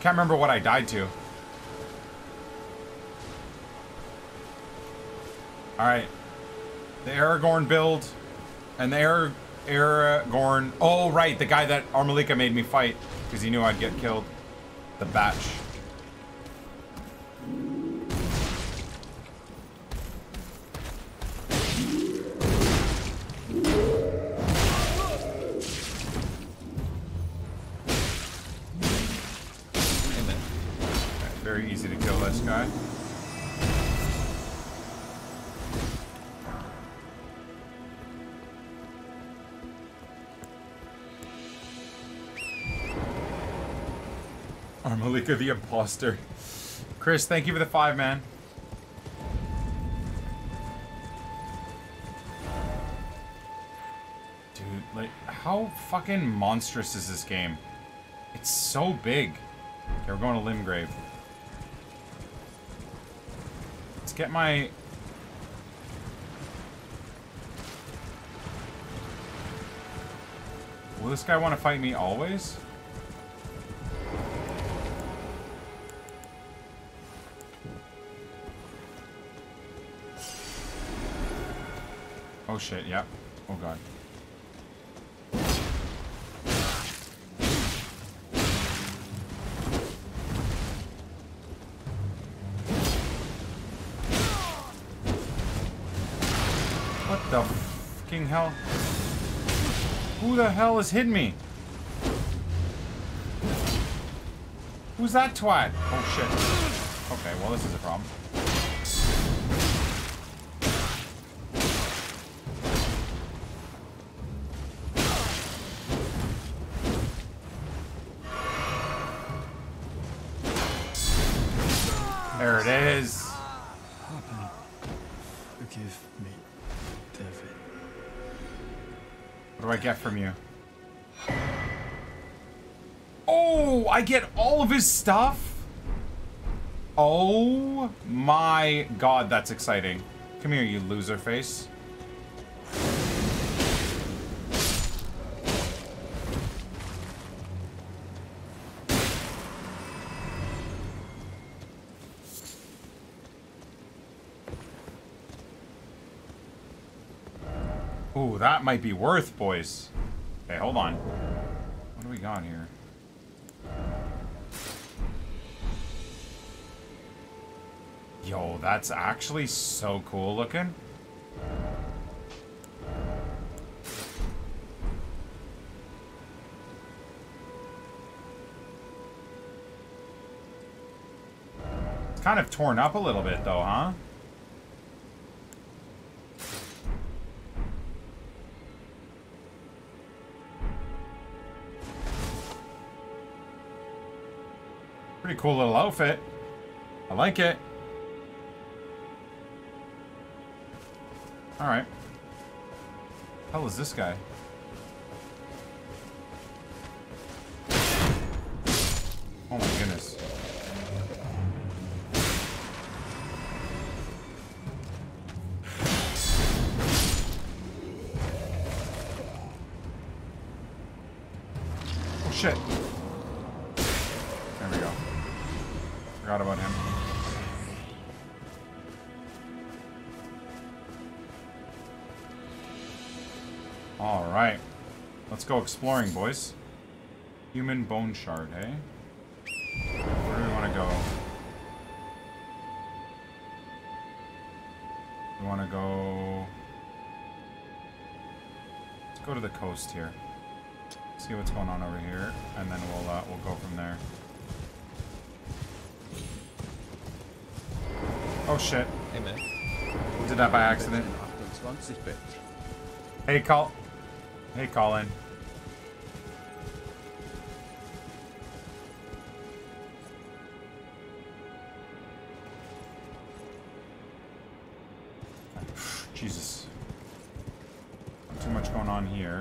Can't remember what I died to. Alright. The Aragorn build. And the Arag Aragorn... Oh, right. The guy that Armalika made me fight. Because he knew I'd get killed. The batch. The imposter. Chris, thank you for the five, man. Dude, like, how fucking monstrous is this game? It's so big. Okay, we're going to Limgrave. Let's get my... Will this guy want to fight me always? Oh shit, yep. Oh god. What the fucking hell? Who the hell has hit me? Who's that twat? Oh shit. Okay, well this is a problem. Stuff? Oh my god, that's exciting. Come here, you loser face. Ooh, that might be worth, boys. Okay, hold on. What do we got here? Yo, that's actually so cool looking. It's kind of torn up a little bit though, huh? Pretty cool little outfit. I like it. Alright. Hell is this guy? Go exploring, boys. Human bone shard, eh? Where do we want to go? We want to go... Let's go to the coast here. See what's going on over here, and then we'll uh, we'll go from there. Oh shit. Hey man. Did that by accident. Hey, Col. Hey, Colin.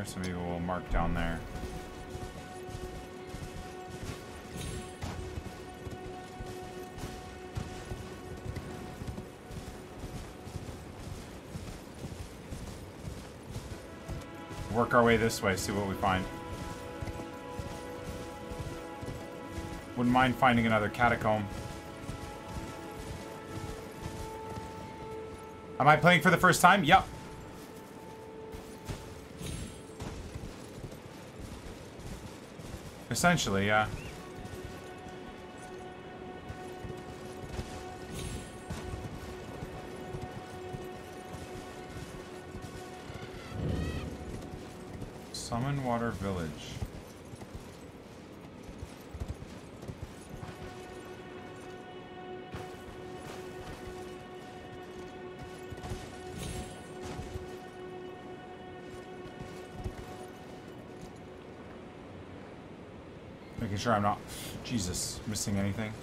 So maybe we'll mark down there. Work our way this way, see what we find. Wouldn't mind finding another catacomb. Am I playing for the first time? Yep. Essentially, yeah. Summonwater Village. Making sure I'm not, Jesus, missing anything.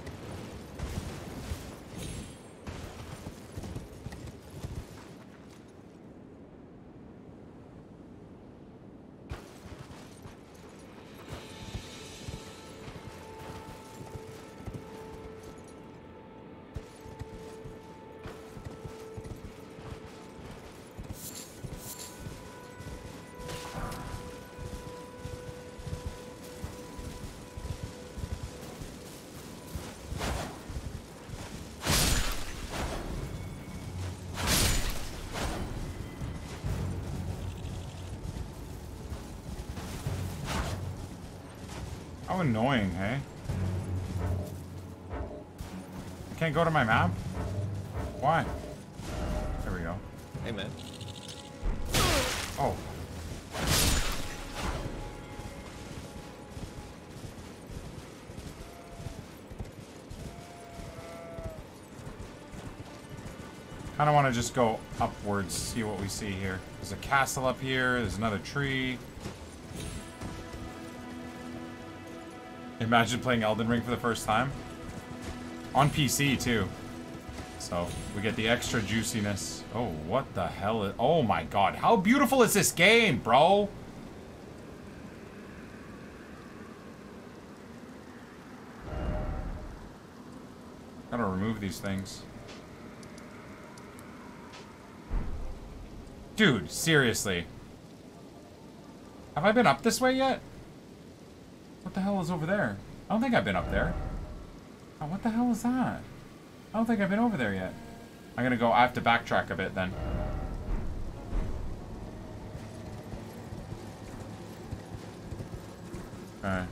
Annoying, hey? I can't go to my map? Why? There we go. Hey, man. Oh. Kind of want to just go upwards, see what we see here. There's a castle up here, there's another tree. Imagine playing Elden Ring for the first time. On PC, too. So, we get the extra juiciness. Oh, what the hell is... Oh my god, how beautiful is this game, bro? Gotta remove these things. Dude, seriously. Have I been up this way yet? Is over there? I don't think I've been up there. Oh, what the hell is that? I don't think I've been over there yet. I'm gonna go, I have to backtrack a bit then. Okay.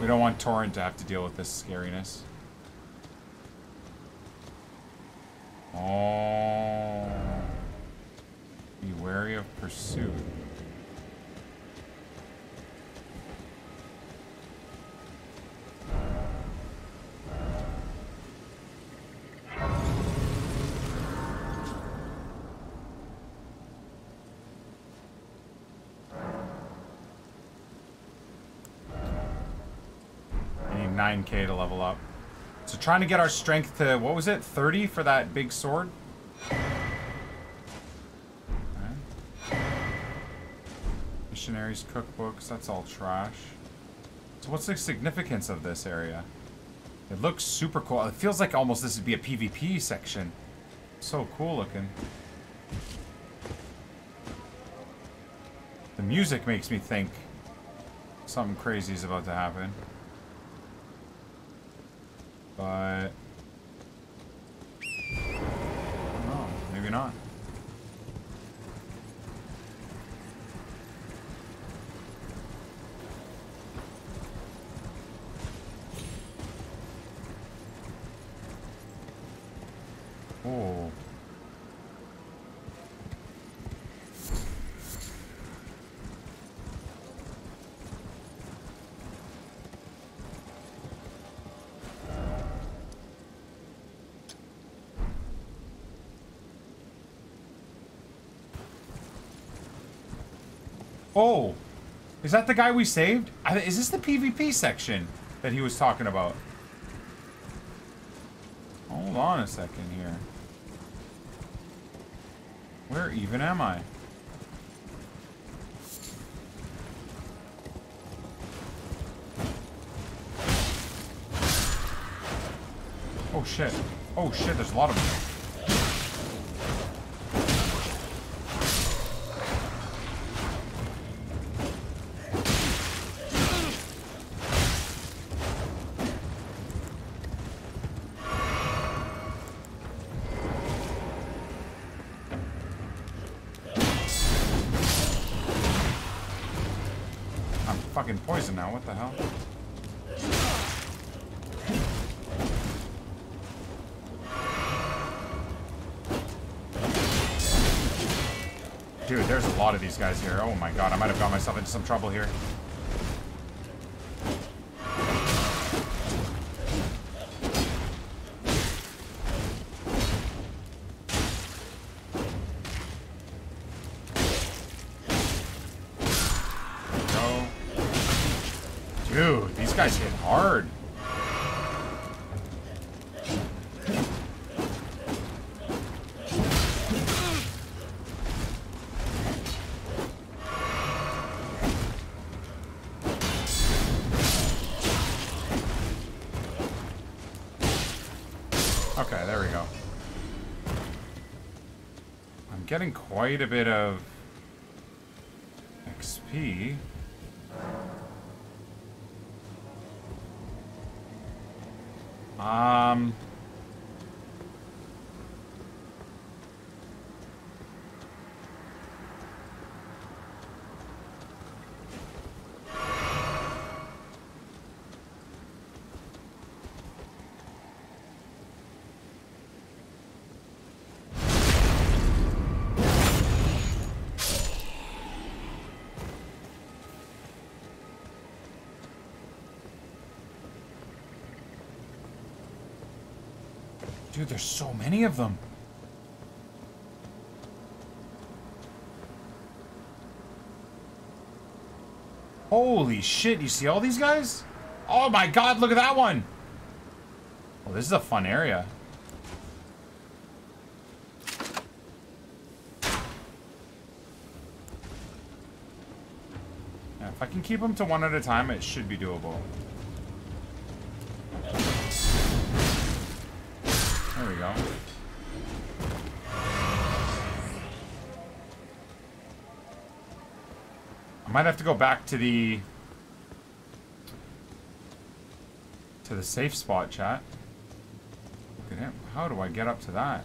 We don't want Torrent to have to deal with this scariness. 9k to level up. So trying to get our strength to, what was it, 30 for that big sword? Okay. Missionaries, cookbooks, that's all trash. So what's the significance of this area? It looks super cool. It feels like almost this would be a PvP section. So cool looking. The music makes me think something crazy is about to happen. But... I don't know. Maybe not. Oh. Oh! Is that the guy we saved? Is this the PvP section that he was talking about? Hold on a second here. Where even am I? Oh shit. Oh shit, there's a lot of them. These guys here. Oh my god, I might have got myself into some trouble here. Quite a bit of Dude, there's so many of them. Holy shit, you see all these guys? Oh my god, look at that one! Oh, this is a fun area. Yeah, if I can keep them to one at a time, it should be doable. Might have to go back to the... To the safe spot, chat. Look at him. How do I get up to that?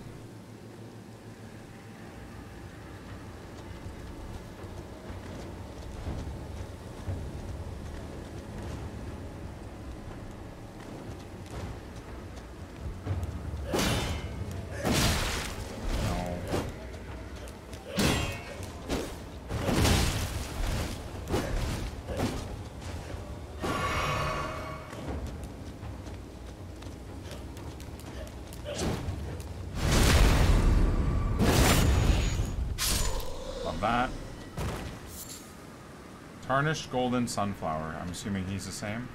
Tarnished Golden Sunflower. I'm assuming he's the same.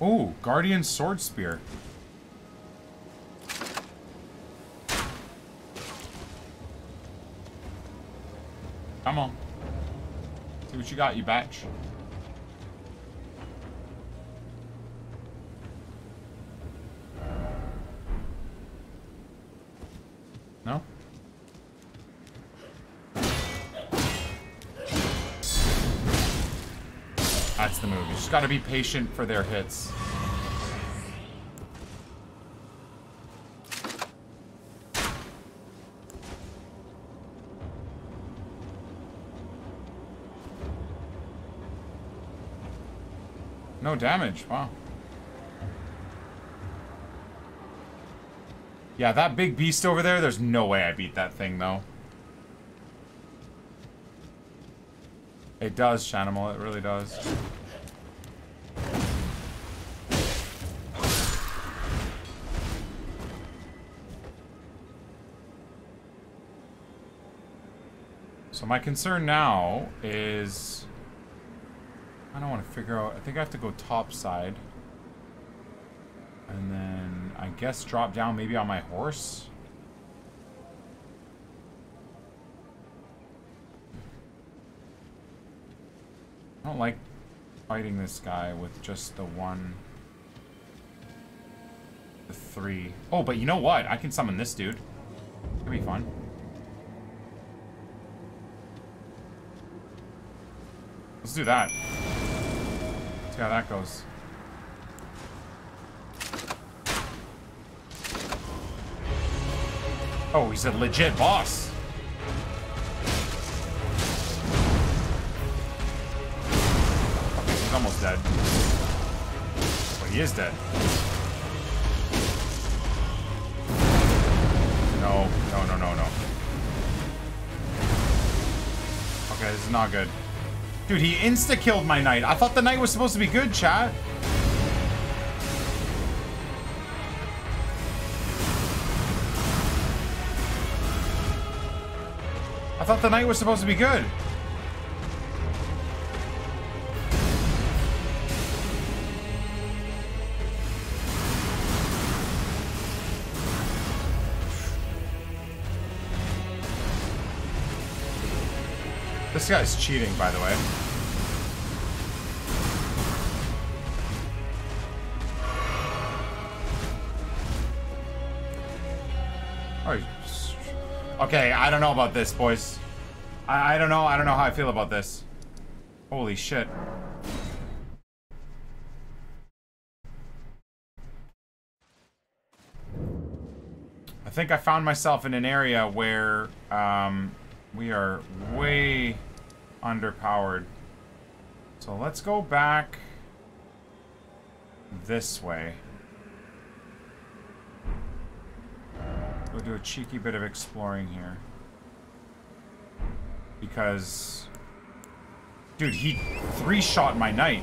Oh, Guardian Sword Spear. Come on. See what you got, you batch. Gotta be patient for their hits. No damage. Wow. Yeah, that big beast over there, there's no way I beat that thing, though. It does, Shanimal. It really does. So my concern now is... I don't want to figure out... I think I have to go top side. And then, I guess drop down maybe on my horse? I don't like fighting this guy with just the one... The three. Oh, but you know what? I can summon this dude. It'll be fun. Let's do that. See how that goes. Oh, he's a legit boss. Okay, he's almost dead. But he is dead. No, no, no, no, no. Okay, this is not good. Dude, he insta-killed my knight. I thought the knight was supposed to be good, chat. I thought the knight was supposed to be good. This guy's cheating, by the way. Oh, okay, I don't know about this, boys. I, I don't know. I don't know how I feel about this. Holy shit. I think I found myself in an area where um, we are way underpowered. So let's go back this way. We'll do a cheeky bit of exploring here. Because... Dude, he three-shot my knight.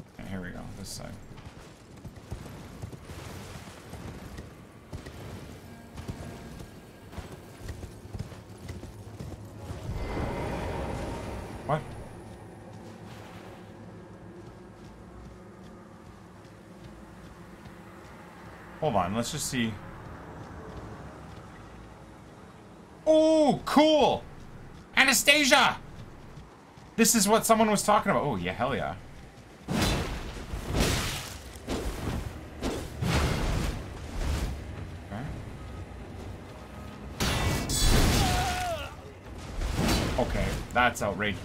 Okay, here we go, this side. On, let's just see. Oh, cool! Anastasia! This is what someone was talking about. Oh, yeah, hell yeah. Okay. Okay, that's outrageous.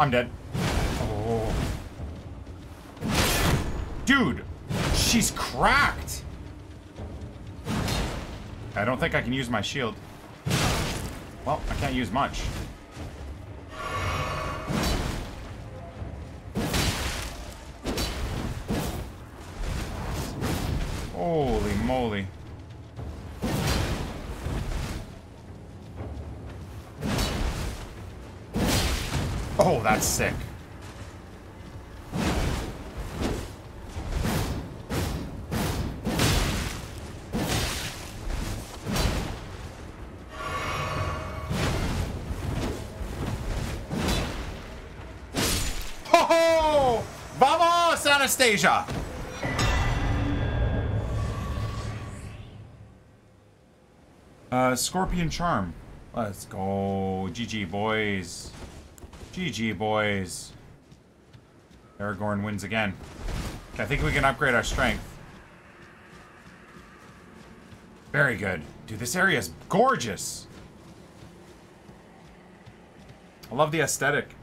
I'm dead. Oh. Dude, she's cracked. I don't think I can use my shield. Well, I can't use much. That's sick. Ho ho! Vamos, Anastasia! Uh, Scorpion Charm. Let's go. GG, boys. GG, boys. Aragorn wins again. I think we can upgrade our strength. Very good. Dude, this area is gorgeous. I love the aesthetic.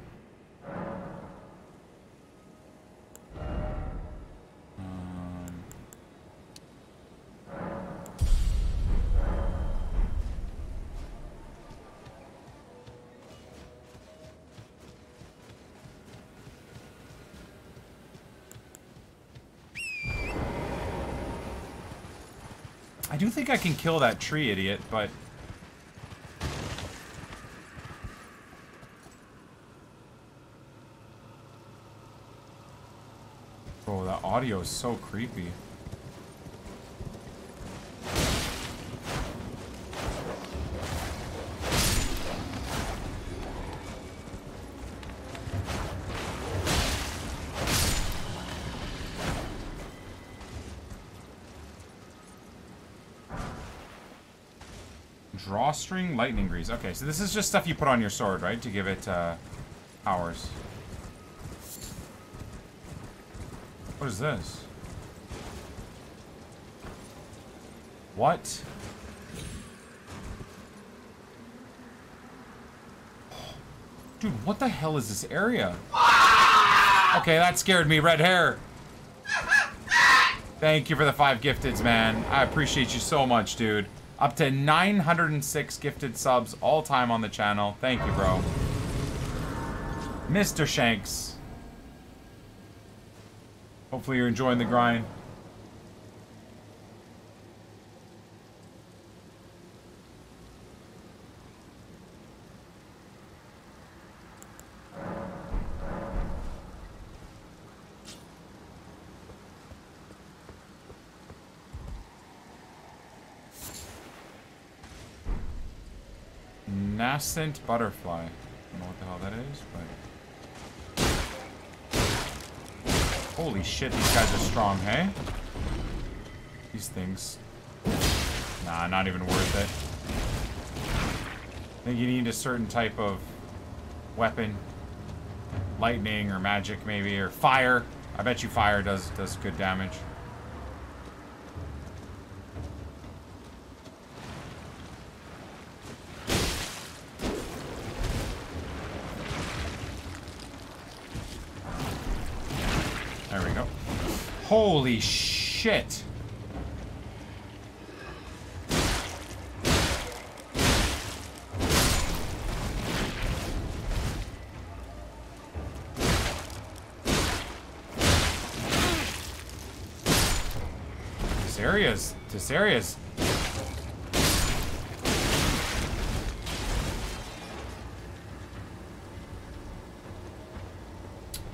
Think I can kill that tree idiot, but... Oh, that audio is so creepy. Lightning Grease. Okay, so this is just stuff you put on your sword, right? To give it uh, powers. What is this? What? Dude, what the hell is this area? Okay, that scared me. Red hair. Thank you for the five gifteds, man. I appreciate you so much, dude. Up to 906 gifted subs all time on the channel. Thank you, bro. Mr. Shanks. Hopefully you're enjoying the grind. Nascent butterfly. I don't know what the hell that is, but... Holy shit, these guys are strong, hey? These things... Nah, not even worth it. I think you need a certain type of weapon. Lightning or magic, maybe, or fire. I bet you fire does does good damage. There we go. Holy shit. This area's, this area's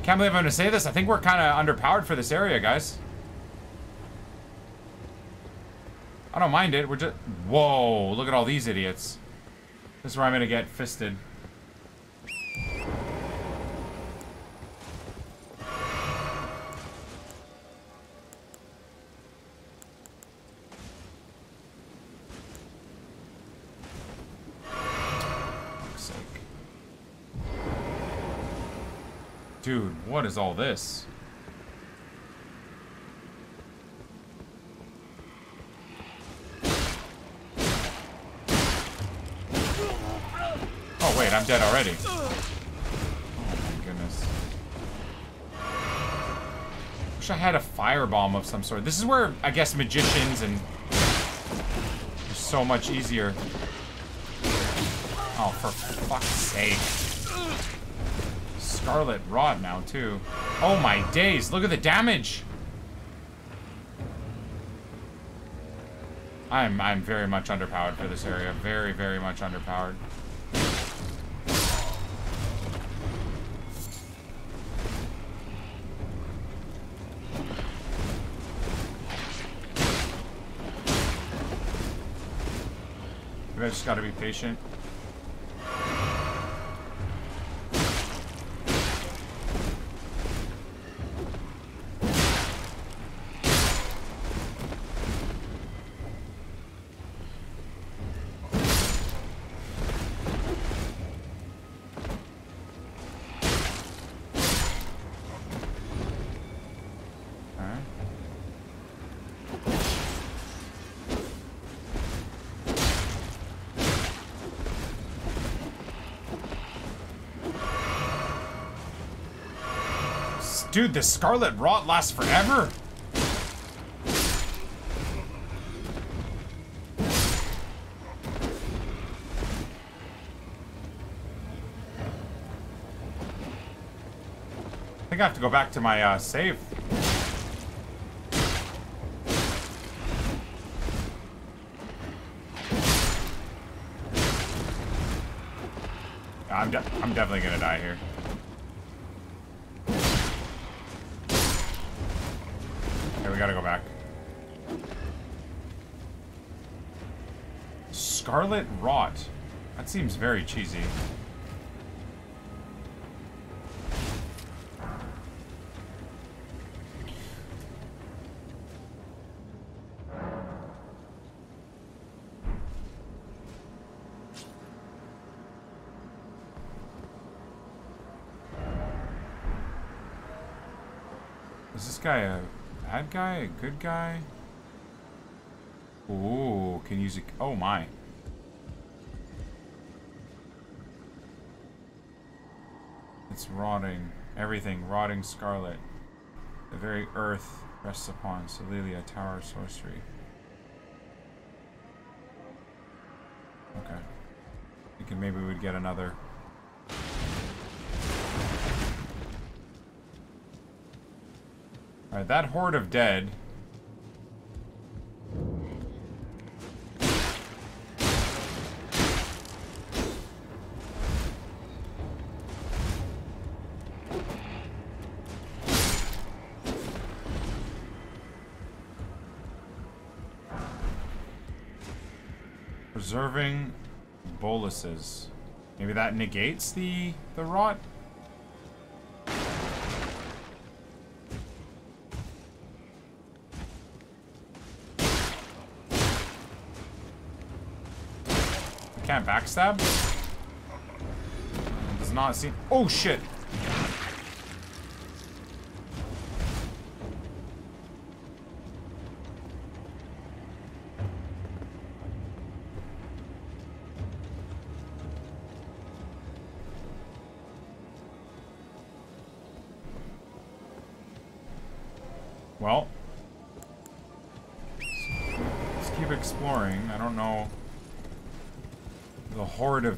Can't believe I'm gonna say this. I think we're kind of underpowered for this area, guys. I don't mind it. We're just... Whoa, look at all these idiots. This is where I'm gonna get fisted. Dude, what is all this? Oh wait, I'm dead already. Oh my goodness. Wish I had a firebomb of some sort. This is where, I guess, magicians and... so much easier. Oh, for fuck's sake. Scarlet Rot now, too. Oh my days, look at the damage! I'm I'm very much underpowered for this area. Very, very much underpowered. Just gotta be patient. Dude, the Scarlet Rot lasts forever? I think I have to go back to my uh, save. I'm, de I'm definitely gonna die here. seems very cheesy. Is this guy a bad guy? A good guy? Ooh, can use a... Oh my. Rotting. Everything. Rotting scarlet. The very earth rests upon Celelia Tower Sorcery. Okay. Thinking maybe we'd get another. Alright, that horde of dead. Maybe that negates the the rot? Can't backstab? Does not seem- Oh shit!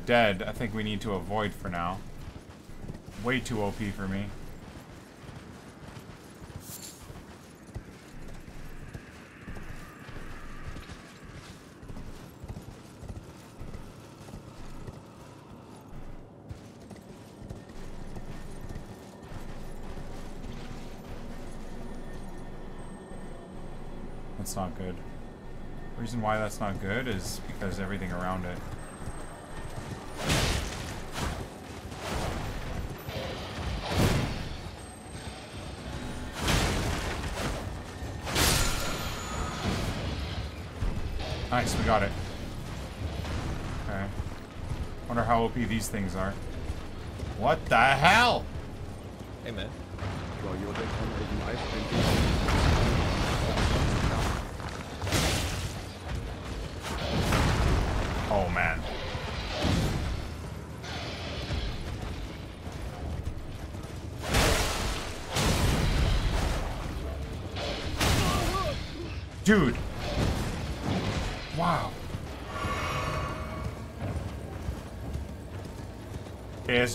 Dead, I think we need to avoid for now. Way too OP for me. That's not good. The reason why that's not good is because everything around it. Got it. Okay. Wonder how OP these things are. What the hell? Hey, man.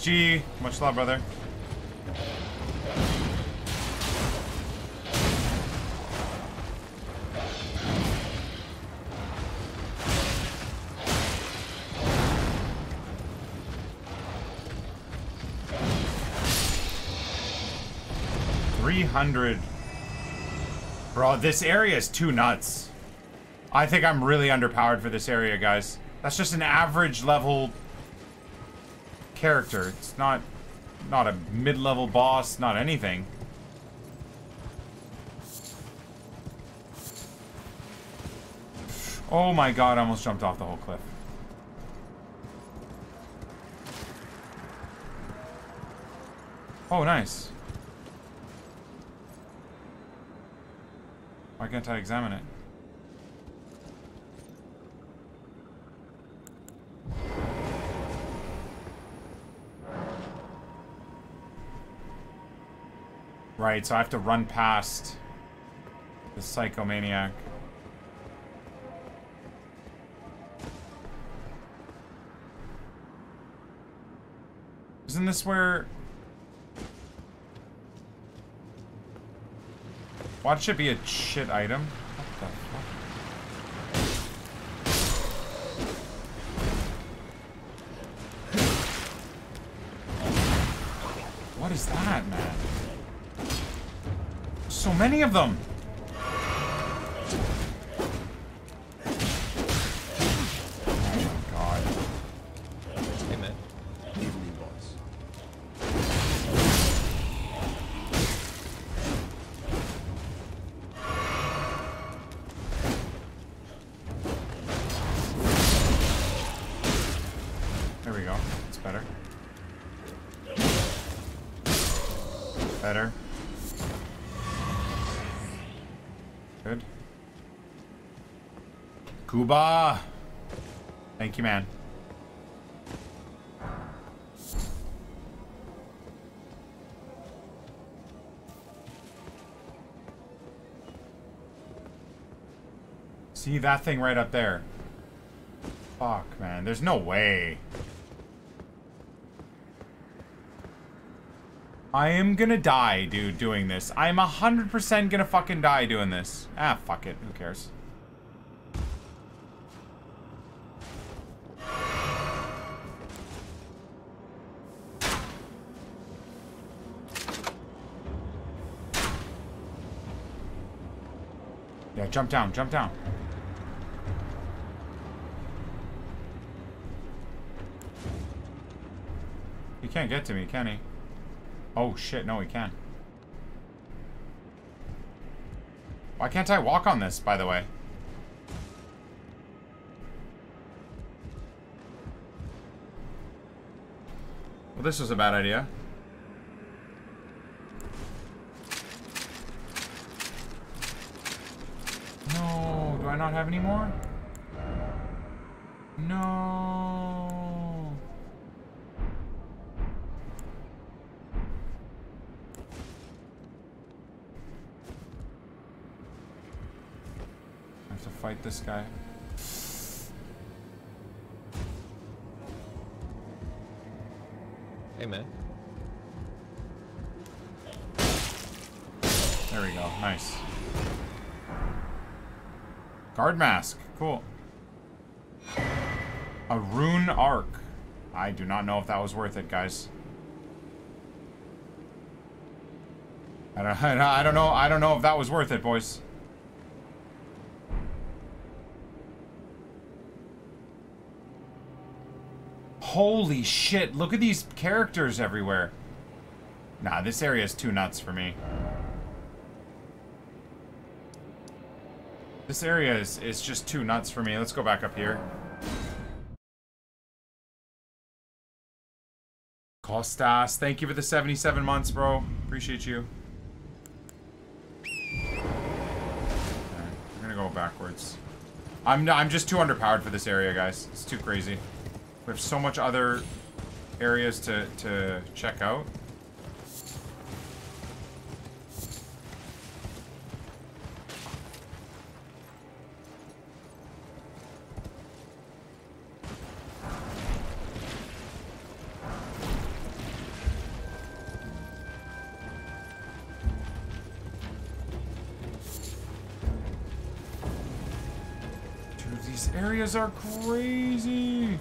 KSG, much love, brother. Three hundred. Bro, this area is too nuts. I think I'm really underpowered for this area, guys. That's just an average level character. It's not not a mid-level boss, not anything. Oh my god, I almost jumped off the whole cliff. Oh, nice. Why can't I examine it? Right, so I have to run past the psychomaniac. Isn't this where... Why should be a shit item? Of them! Kuba! Thank you, man. See that thing right up there? Fuck, man. There's no way. I am gonna die, dude, doing this. I'm 100% gonna fucking die doing this. Ah, fuck it. Who cares? Yeah, jump down, jump down. He can't get to me, can he? Oh shit, no he can. Why can't I walk on this, by the way? Well, this was a bad idea. No, do I not have any more? No. I have to fight this guy. Hey, man. There we go. Nice. Guard mask. Cool. A rune arc. I do not know if that was worth it, guys. I don't, I don't know. I don't know if that was worth it, boys. Holy shit, look at these characters everywhere. Nah, this area is too nuts for me. This area is, is just too nuts for me. Let's go back up here. Costas, thank you for the 77 months, bro. Appreciate you. I'm gonna go backwards. I'm, I'm just too underpowered for this area, guys. It's too crazy. We have so much other areas to, to check out. Areas are crazy.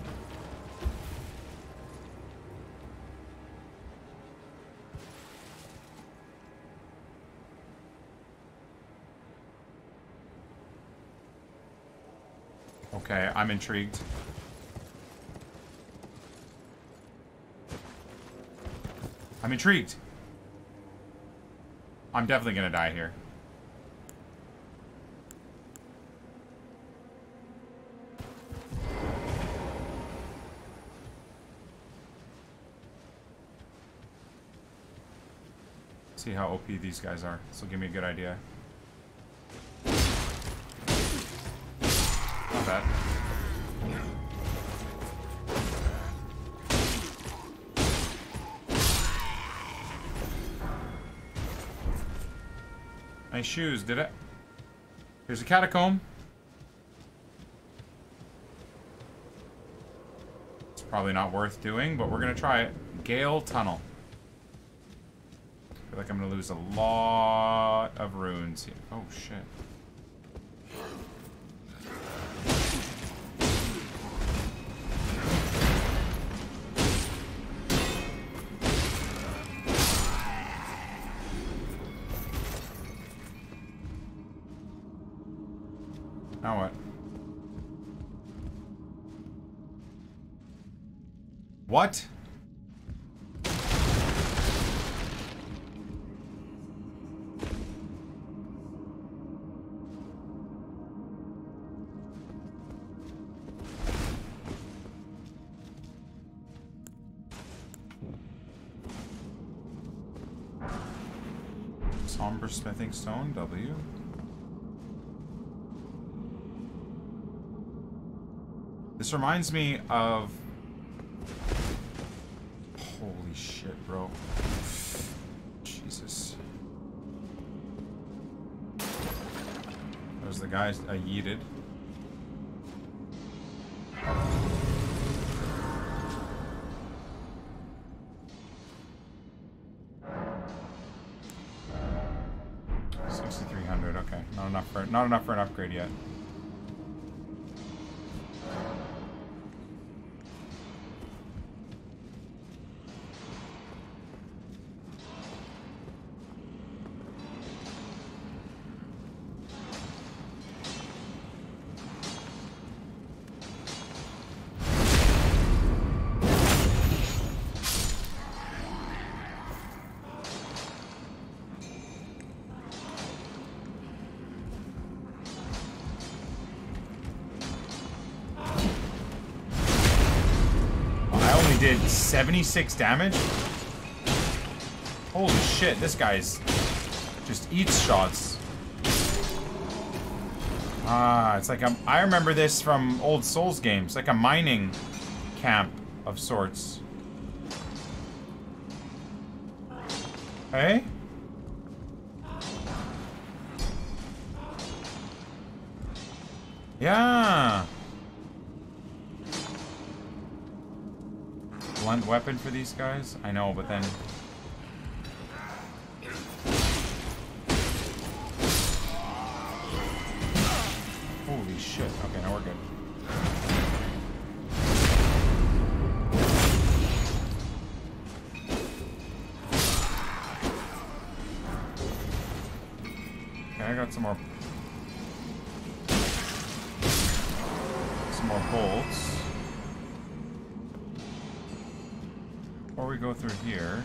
Okay, I'm intrigued. I'm intrigued. I'm definitely gonna die here. See how OP these guys are. This will give me a good idea. Not bad. Nice shoes, did it? Here's a catacomb. It's probably not worth doing, but we're gonna try it. Gael Tunnel. I'm gonna lose a lot of runes here. Oh shit. Now what? What? Stone W. This reminds me of... Holy shit, bro. Jesus. There's the guys I yeeted. Not enough for an upgrade yet. 76 damage? Holy shit, this guy's just eats shots. Ah, it's like a, I remember this from old Souls games, like a mining camp of sorts. Hey? Weapon for these guys? I know, but then... Before we go through here...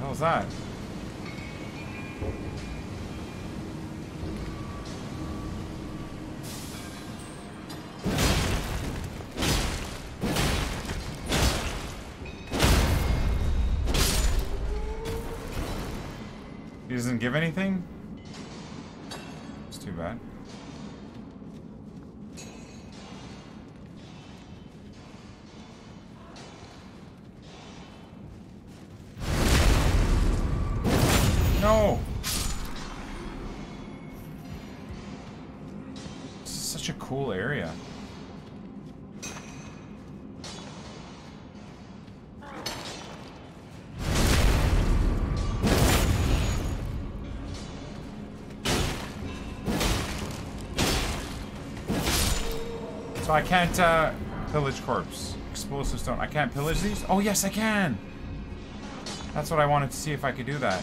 Hell's that? Doesn't give anything? So I can't uh, pillage corpse. Explosive stone. I can't pillage these? Oh yes I can! That's what I wanted to see if I could do that.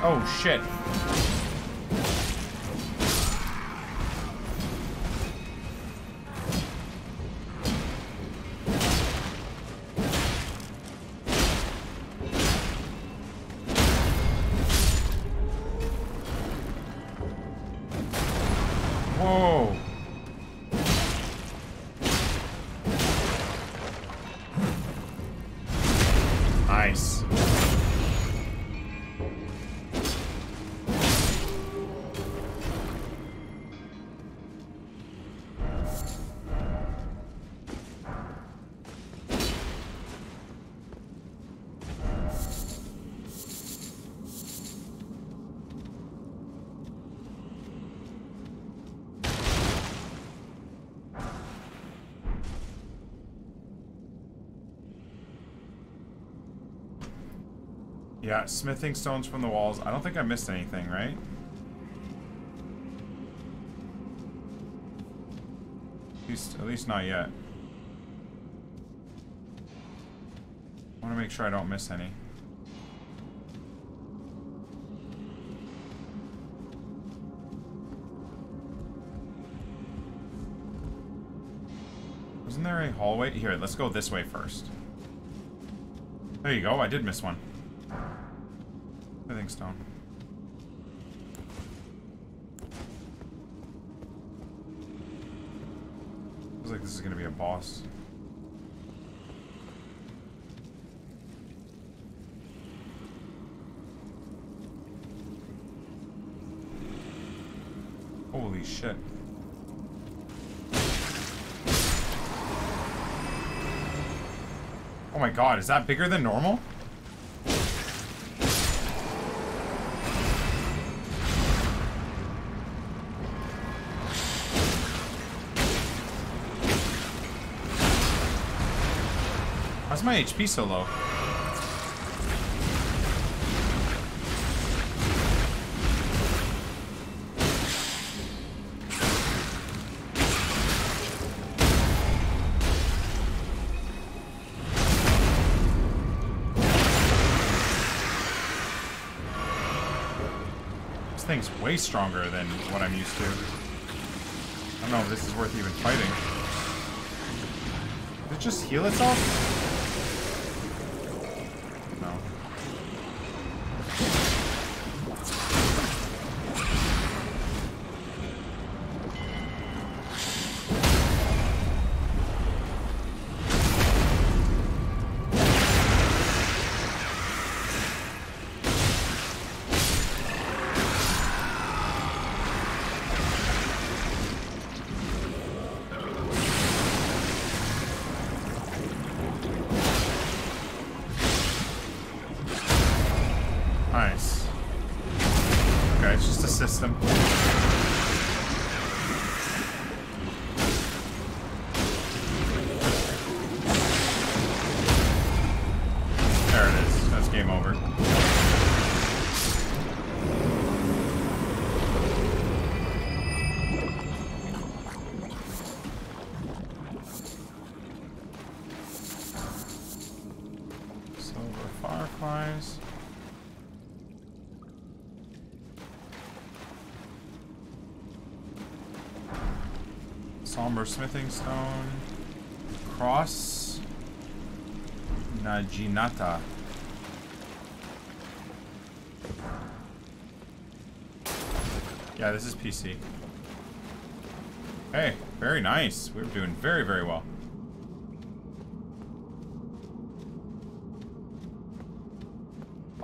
Oh shit. Yeah, smithing stones from the walls. I don't think I missed anything, right? At least, at least not yet. I want to make sure I don't miss any. Wasn't there a hallway? Here, let's go this way first. There you go, I did miss one. Smithing stone. Feels like this is gonna be a boss. Holy shit. Oh my god, is that bigger than normal? Why's my HP so low? This thing's way stronger than what I'm used to. I don't know if this is worth even fighting. Did it just heal itself? Smithing stone. Cross. Naginata. Yeah, this is PC. Hey, very nice. We're doing very, very well.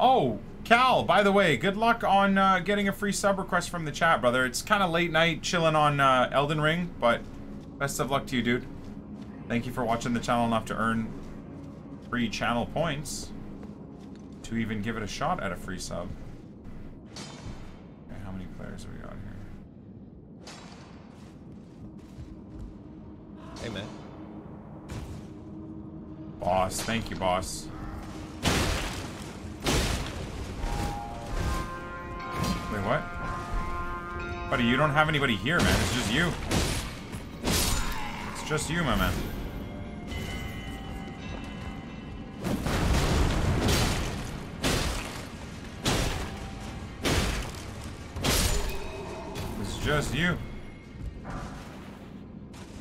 Oh, Cal, by the way, good luck on uh, getting a free sub request from the chat, brother. It's kind of late night chilling on uh, Elden Ring, but best of luck to you, dude. Thank you for watching the channel enough to earn free channel points to even give it a shot at a free sub. Okay, how many players have we got here? Hey, man. Boss, thank you, boss. Wait, what? Buddy, you don't have anybody here, man. It's just you. Just you, my man. It's just you.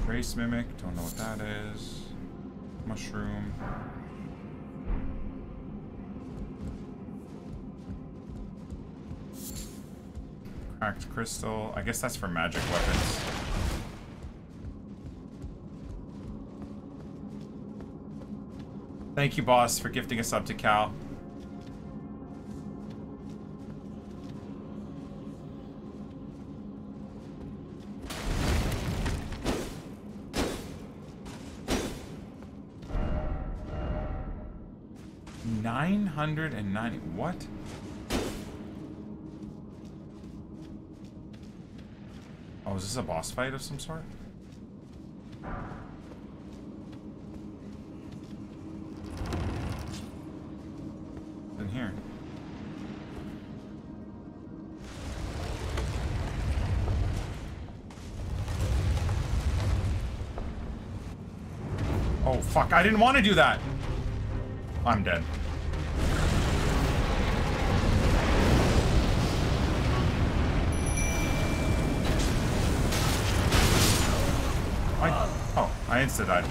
Race mimic, don't know what that is. Mushroom. Cracked crystal. I guess that's for magic weapons. Thank you, boss, for gifting us up to Cal. Nine hundred and ninety. What? Oh, is this a boss fight of some sort? In here. Oh, fuck. I didn't want to do that. I'm dead. I, oh, I insta died.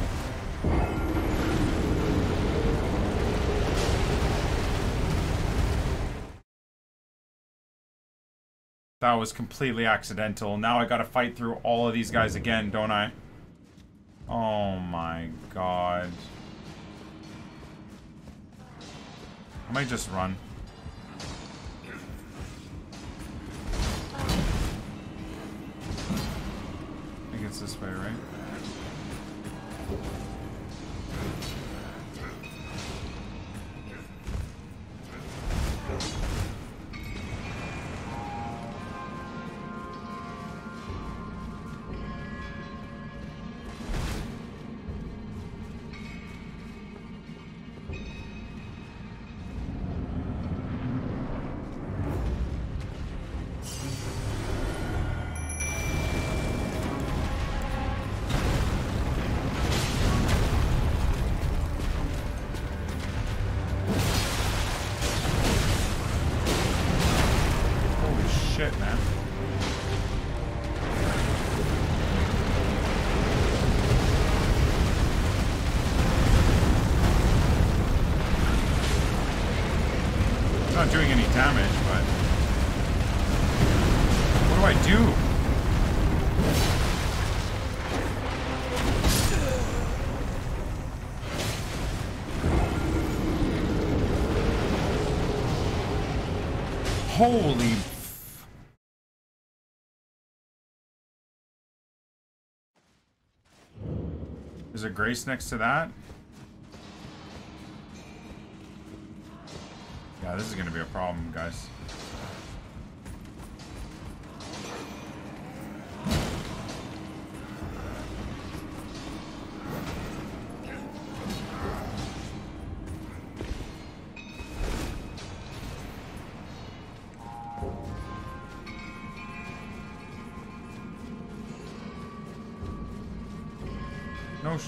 That was completely accidental. Now I gotta fight through all of these guys again, don't I? Oh my god. I might just run. I think it's this way, right? Holy Is there grace next to that? Yeah, this is gonna be a problem, guys.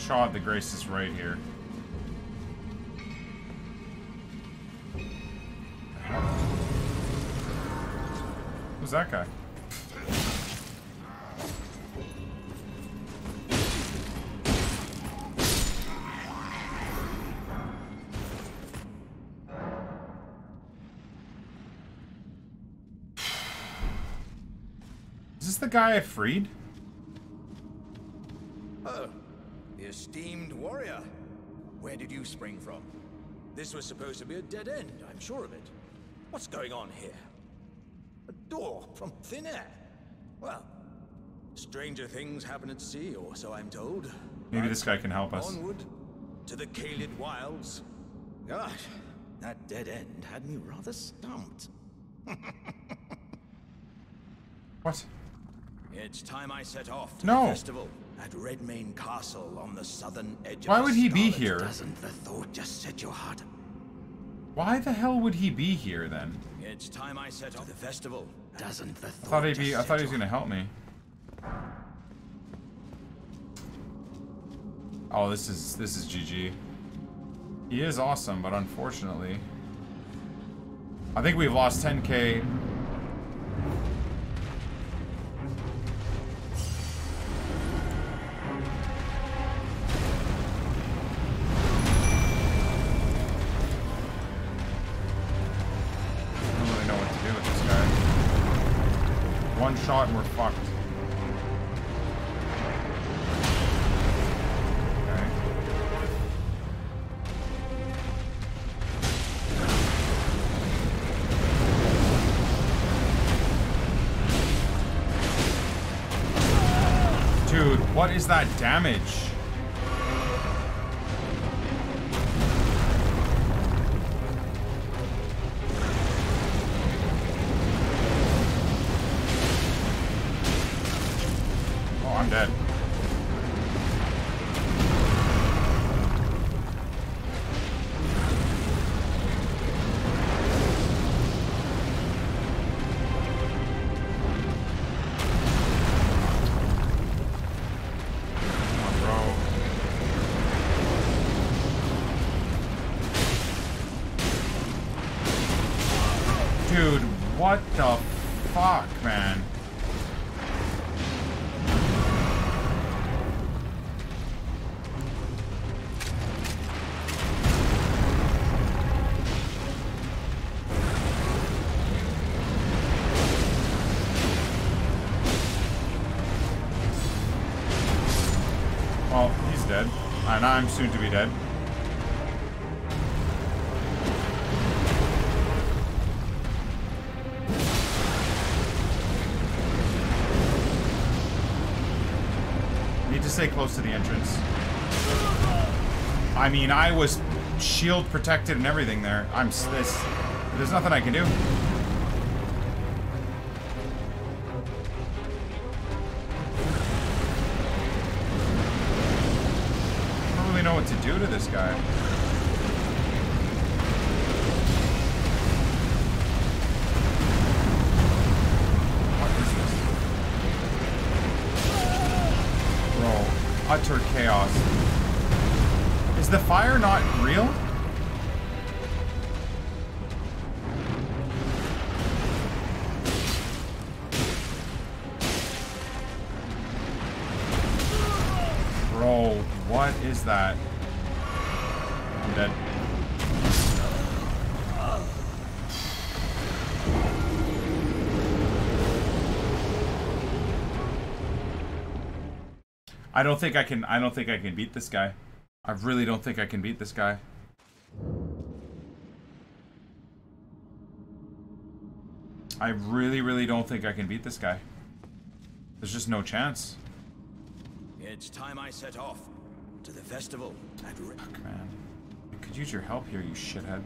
Shot the grace is right here. Who's that guy? Is this the guy I freed? This was supposed to be a dead end, I'm sure of it. What's going on here? A door from thin air. Well, stranger things happen at sea, or so I'm told. Maybe this guy can help us. Onward to the Caelid Wilds. Gosh, that dead end had me rather stumped. What? It's time I set off to No. the festival at Redmane Castle on the southern edge Why of the would he be here? Doesn't the thought just set your heart? Why the hell would he be here then? It's time I set off the festival. Doesn't the I thought thought he'd be. I thought he was gonna help me. Oh, this is this is GG. He is awesome, but unfortunately, I think we've lost 10k. Dude, what is that damage? Close to the entrance. I mean, I was shield protected and everything there. I'm this. There's nothing I can do. I don't think I can I don't think I can beat this guy. I really don't think I can beat this guy. I really, really don't think I can beat this guy. There's just no chance. It's time I set off to the festival at Ri- Fuck, man. I could use your help here, you shithead.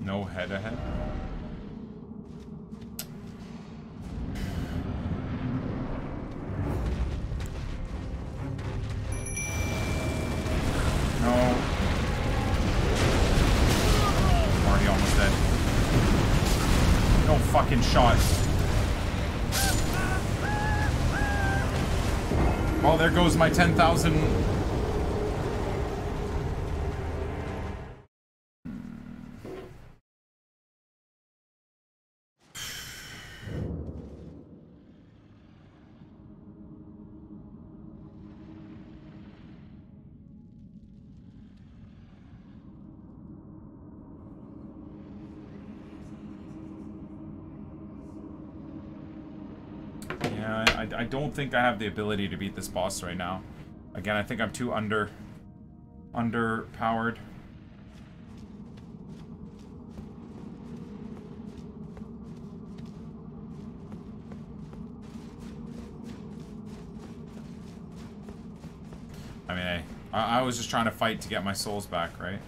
No head ahead. No. Already almost dead. No fucking shot. Well, oh, there goes my 10,000. Yeah, I, I don't think I have the ability to beat this boss right now. Again, I think I'm too under... underpowered. I mean, I, I I was just trying to fight to get my souls back, right?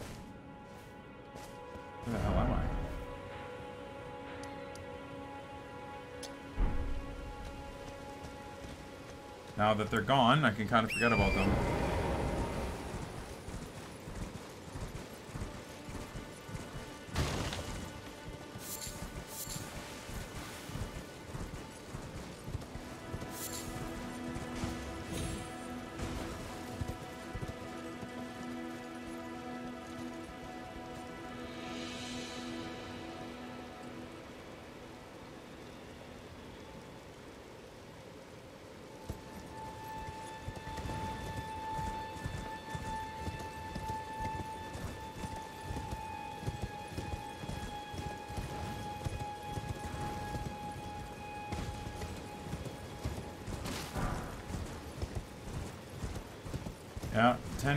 Now that they're gone, I can kind of forget about them.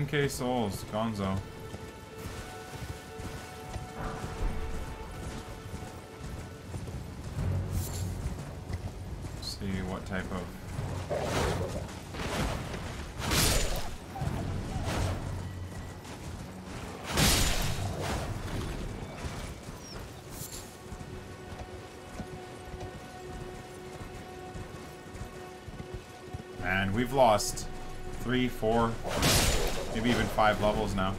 10k souls, Gonzo. See what type of And we've lost three, four, maybe even five levels now.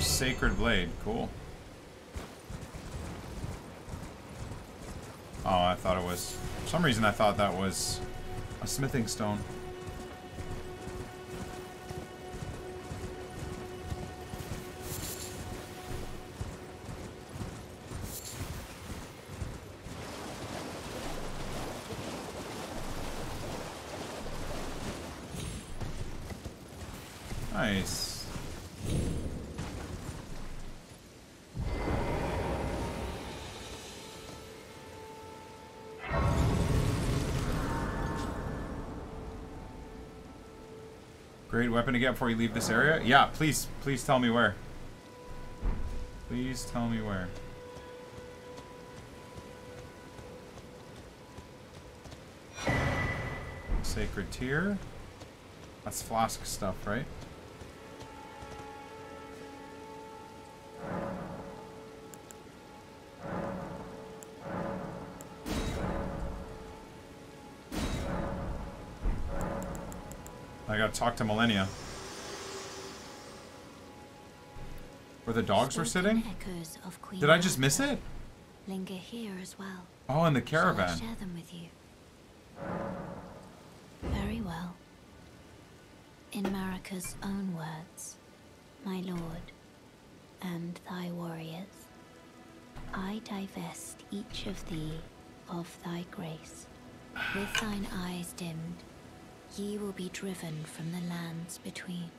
Sacred Blade. Cool. Oh, I thought it was... For some reason I thought that was a smithing stone. Weapon get before you leave this area? Yeah, please, please tell me where. Please tell me where. Sacred Tear. That's flask stuff, right? Talk to Melina. Where the dogs were sitting? Did I just miss it? Linger here as well. Oh, in the caravan. share them with you? Very well. In Marika's own words, my lord, and thy warriors, I divest each of thee of thy grace. With thine eyes dimmed, ye will be driven from the lands between.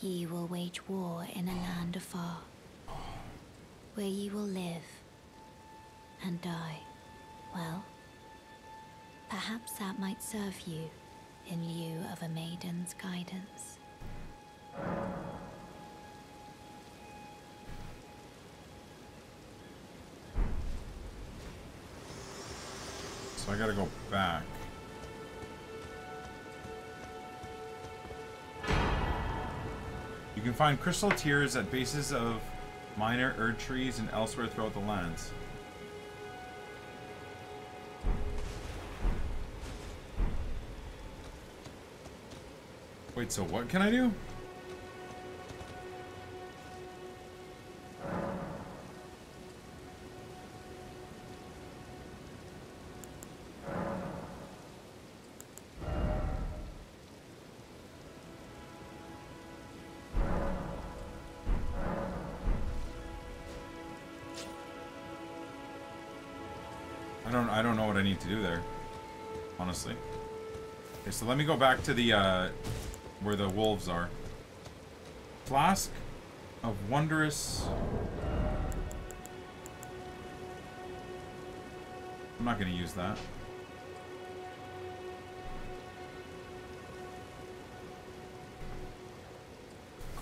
Ye will wage war in a land afar, where ye will live and die. Well, perhaps that might serve you in lieu of a maiden's guidance. So I gotta go back. You can find crystal tears at bases of minor Erd trees and elsewhere throughout the lands. Wait, so what can I do? Need to do there. Honestly. Okay, so let me go back to the uh where the wolves are. Flask of wondrous I'm not gonna use that.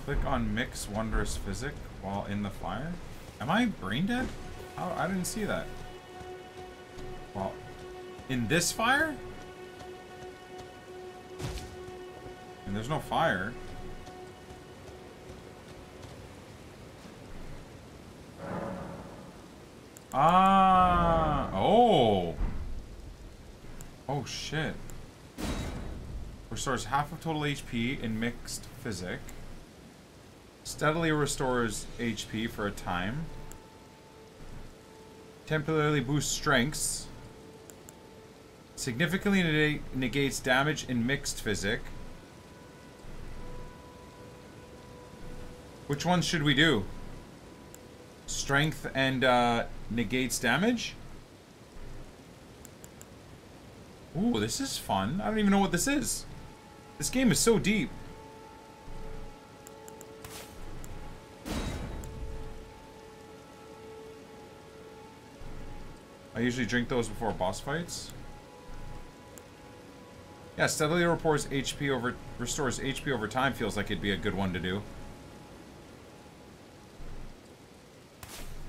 Click on mix wondrous physic while in the fire. Am I brain dead? Oh, I didn't see that. In this fire? And there's no fire. Ah, oh. Oh shit. Restores half of total HP in mixed physic. Steadily restores HP for a time. Temporarily boosts strengths. Significantly negates damage in mixed physic. Which ones should we do? Strength and uh, negates damage? Ooh, this is fun. I don't even know what this is. This game is so deep. I usually drink those before boss fights. Yeah, steadily reports HP over restores HP over time feels like it'd be a good one to do.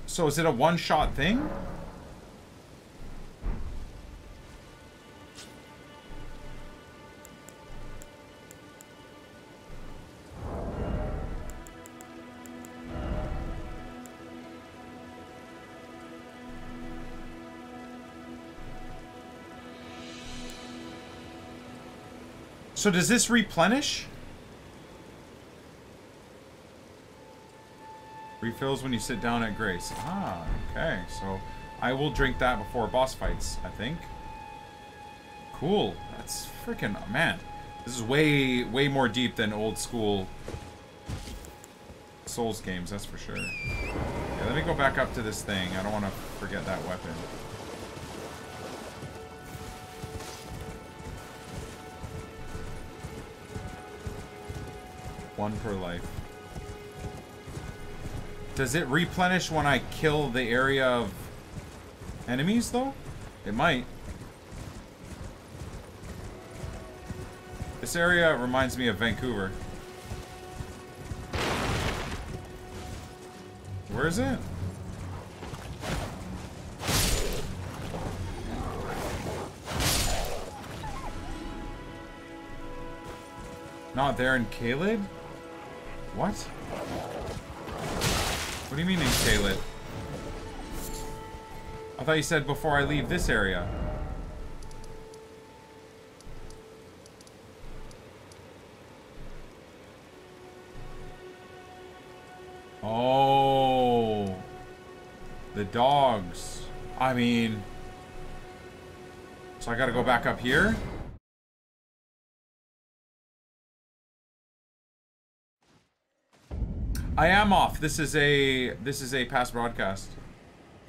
So is it a one-shot thing? So does this replenish? Refills when you sit down at Grace. Ah, okay. So I will drink that before boss fights, I think. Cool. That's freaking man. This is way way more deep than old school Souls games, that's for sure. Let me go back up to this thing. I don't want to forget that weapon. One per life. Does it replenish when I kill the area of enemies, though? It might. This area reminds me of Vancouver. Where is it? Not there in Caelid? What? What do you mean in Caelid? I thought you said before I leave this area. Oh. The dogs. I mean... So I gotta go back up here? I am off. This is a this is a past broadcast.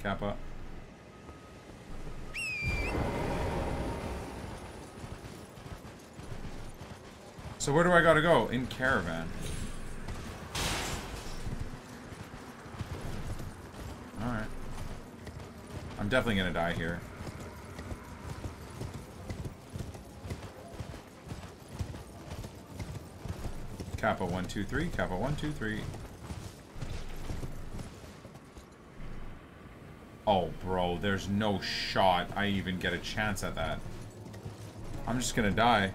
Kappa. So where do I gotta go? In caravan. Alright. I'm definitely gonna die here. Kappa 123, Kappa 123. Oh, bro, there's no shot I even get a chance at that. I'm just gonna die.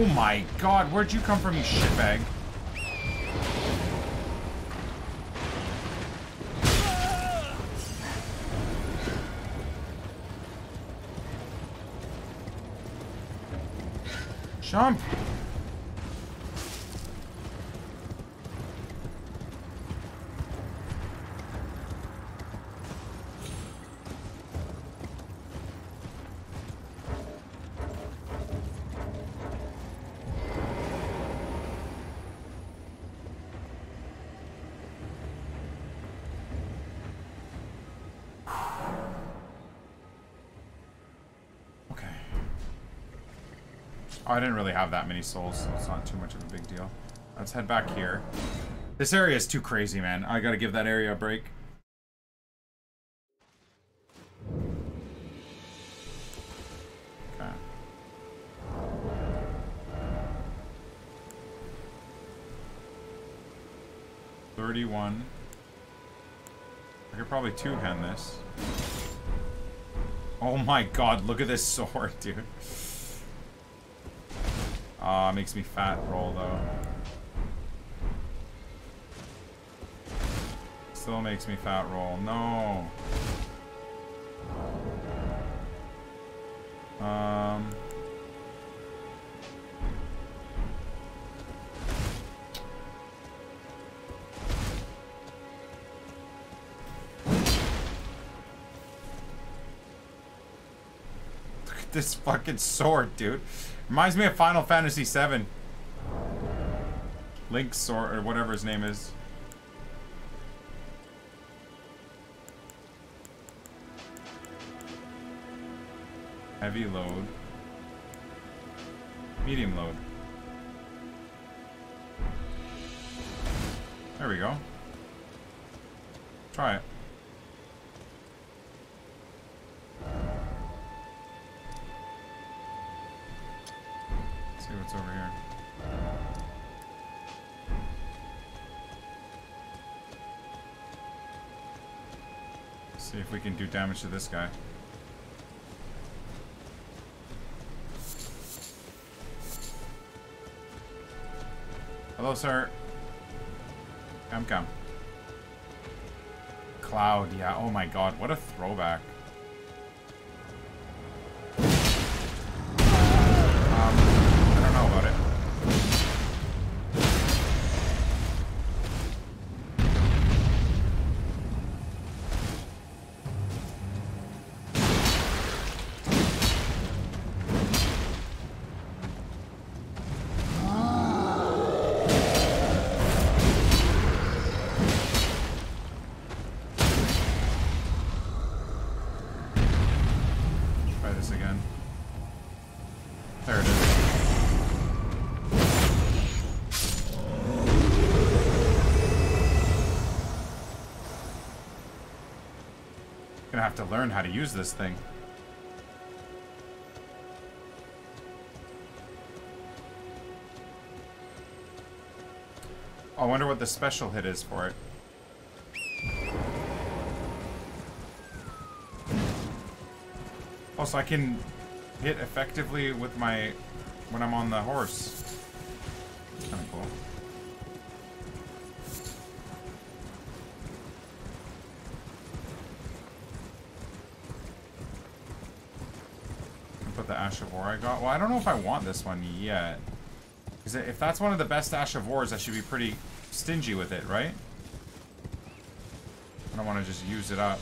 Oh my god, where'd you come from, you shitbag? Jump! Oh, I didn't really have that many souls, so it's not too much of a big deal. Let's head back here. This area is too crazy, man. I gotta give that area a break. Thirty-one. I could probably two-hand this. Oh my god, look at this sword, dude. Ah, makes me fat roll though. Still makes me fat roll. No. This fucking sword, dude. Reminds me of Final Fantasy VII. Link's sword, or whatever his name is. Heavy load. Medium load. There we go. Try it. What's over here. See if we can do damage to this guy. Hello, sir. Come, come. Cloud, yeah. Oh my god, what a throwback. Have to learn how to use this thing. I wonder what the special hit is for it. Also, I can hit effectively with my... when I'm on the horse. Ash of War I got. Well, I don't know if I want this one yet. Because if that's one of the best Ash of Wars, I should be pretty stingy with it, right? I don't want to just use it up.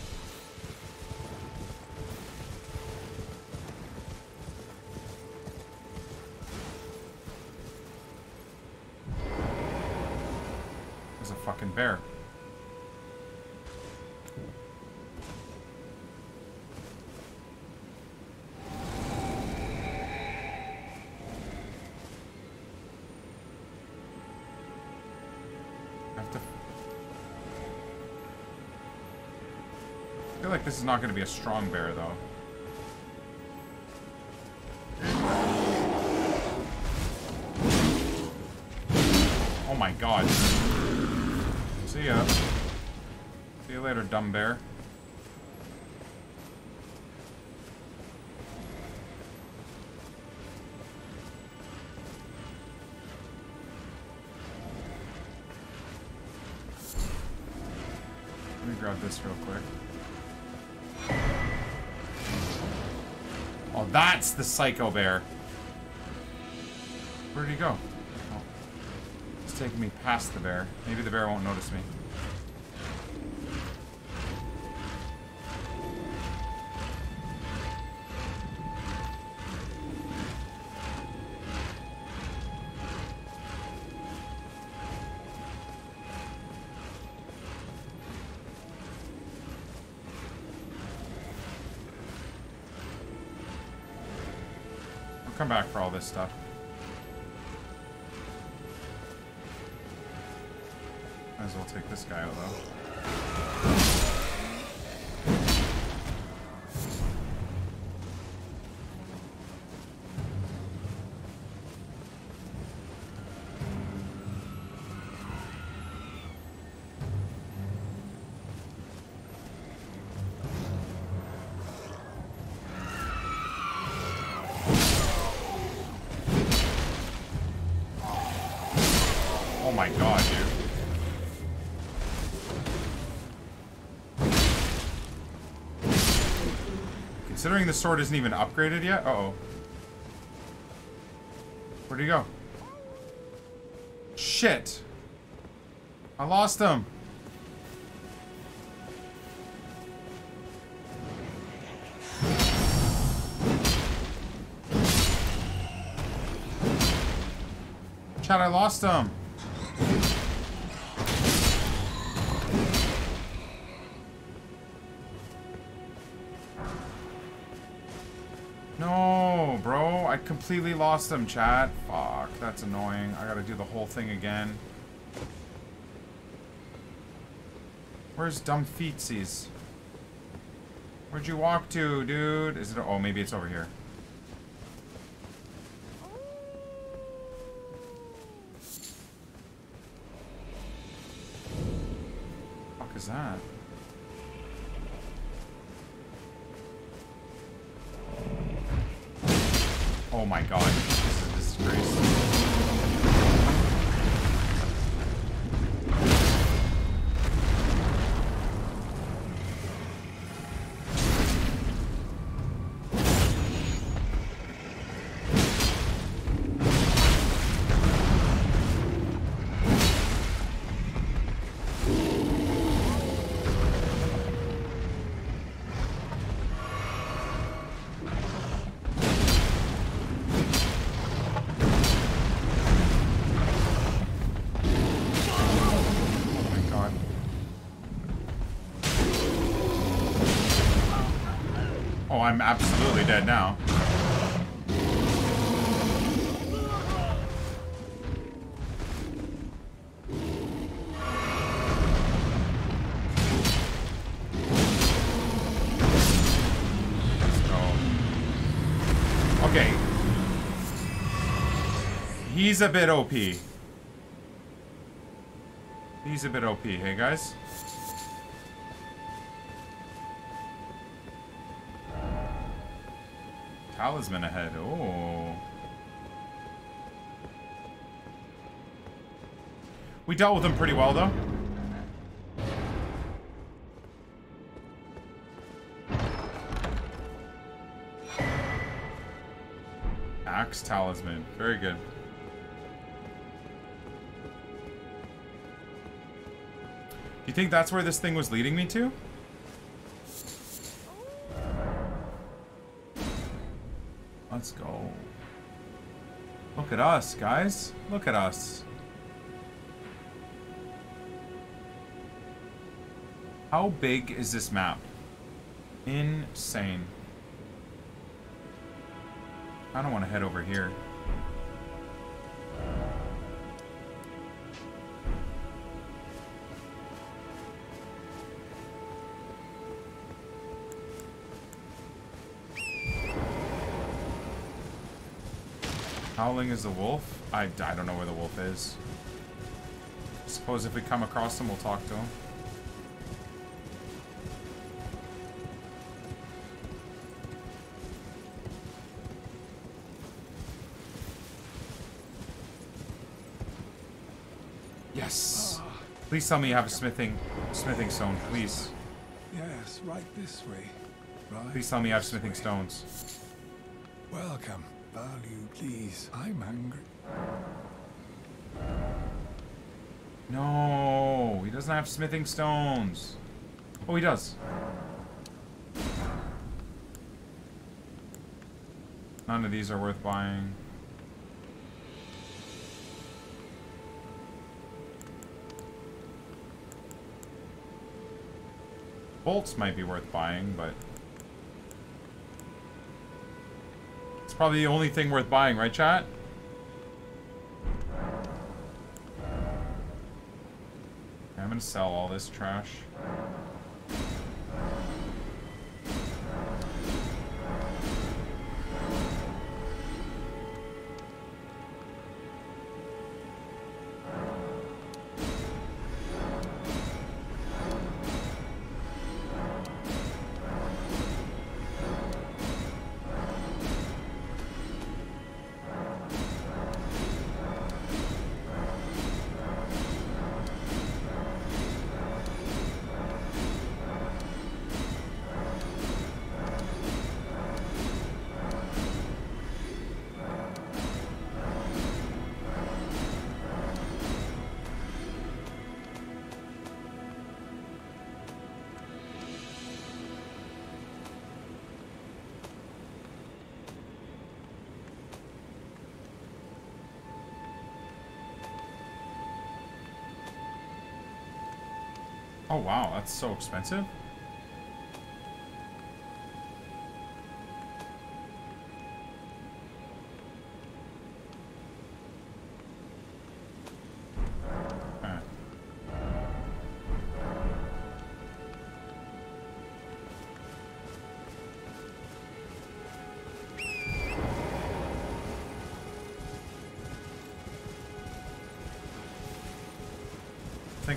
This is not going to be a strong bear, though. Oh my god. See ya. See you later, dumb bear. Let me grab this real quick. That's the psycho bear. Where'd he go? Oh. It's taking me past the bear. Maybe the bear won't notice me. Back for all this stuff. my god, dude. Considering the sword isn't even upgraded yet? Uh-oh. Where'd he go? Shit. I lost him. Chad, I lost him. Completely lost them, chat. Fuck, that's annoying. I gotta do the whole thing again. Where's dumb feetsies? Where'd you walk to, dude? Is it? Oh, maybe it's over here. I'm absolutely dead now. Oh. Okay. He's a bit OP. He's a bit OP, hey guys? Talisman ahead, oh. We dealt with them pretty well, though. Axe Talisman, very good. Do you think that's where this thing was leading me to? At us, guys. Look at us. How big is this map? Insane. I don't want to head over here. Howling is the wolf? I, I don't know where the wolf is. Suppose if we come across him, we'll talk to him. Yes. Please tell me you have a smithing smithing stone, please. Yes, right this way. Right. Please tell me you have smithing stones. Welcome. Please. I'm hungry. No, he doesn't have smithing stones. Oh, he does. None of these are worth buying. Bolts might be worth buying, but... probably the only thing worth buying, right, chat? I'm gonna sell all this trash. Wow, that's so expensive.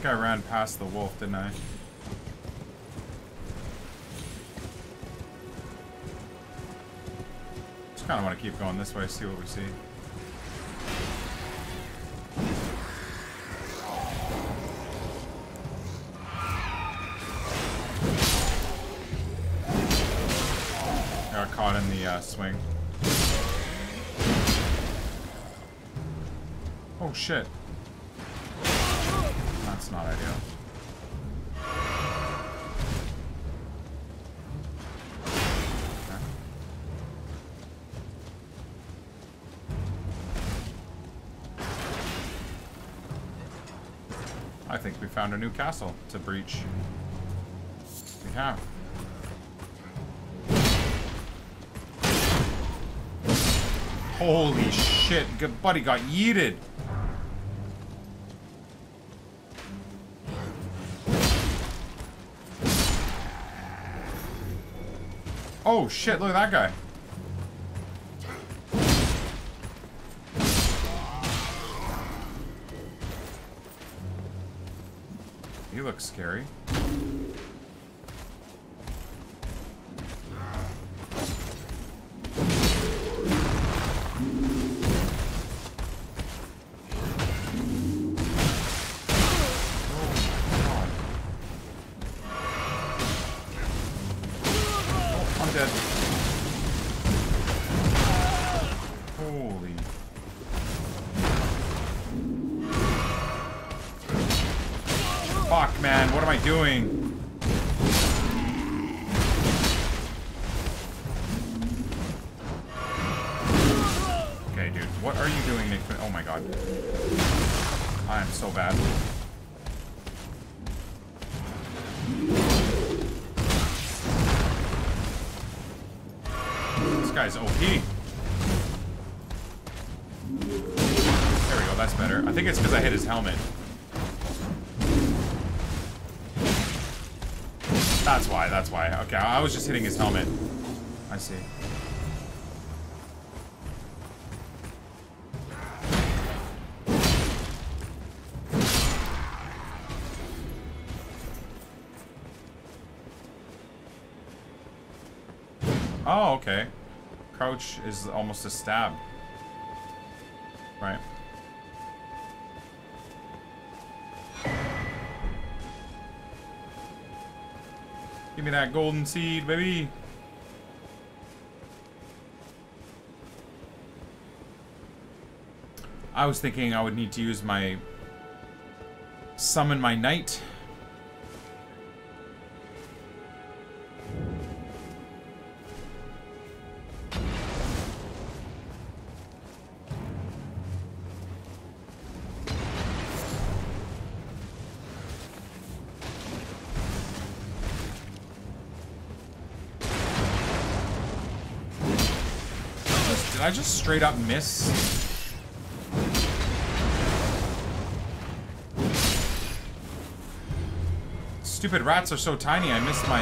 Think I ran past the wolf, didn't I? Just kind of want to keep going this way, see what we see. Got caught in the uh, swing. Oh shit. Found a new castle to breach. We have. Holy shit, good buddy got yeeted. Oh shit, look at that guy. Looks scary. This guy's OP. There we go, that's better. I think it's because I hit his helmet. That's why, that's why. Okay, I was just hitting his helmet. I see. Okay. Crouch is almost a stab. Right. Give me that golden seed, baby. I was thinking I would need to use my summon my knight. I just straight up miss? Stupid rats are so tiny, I missed my...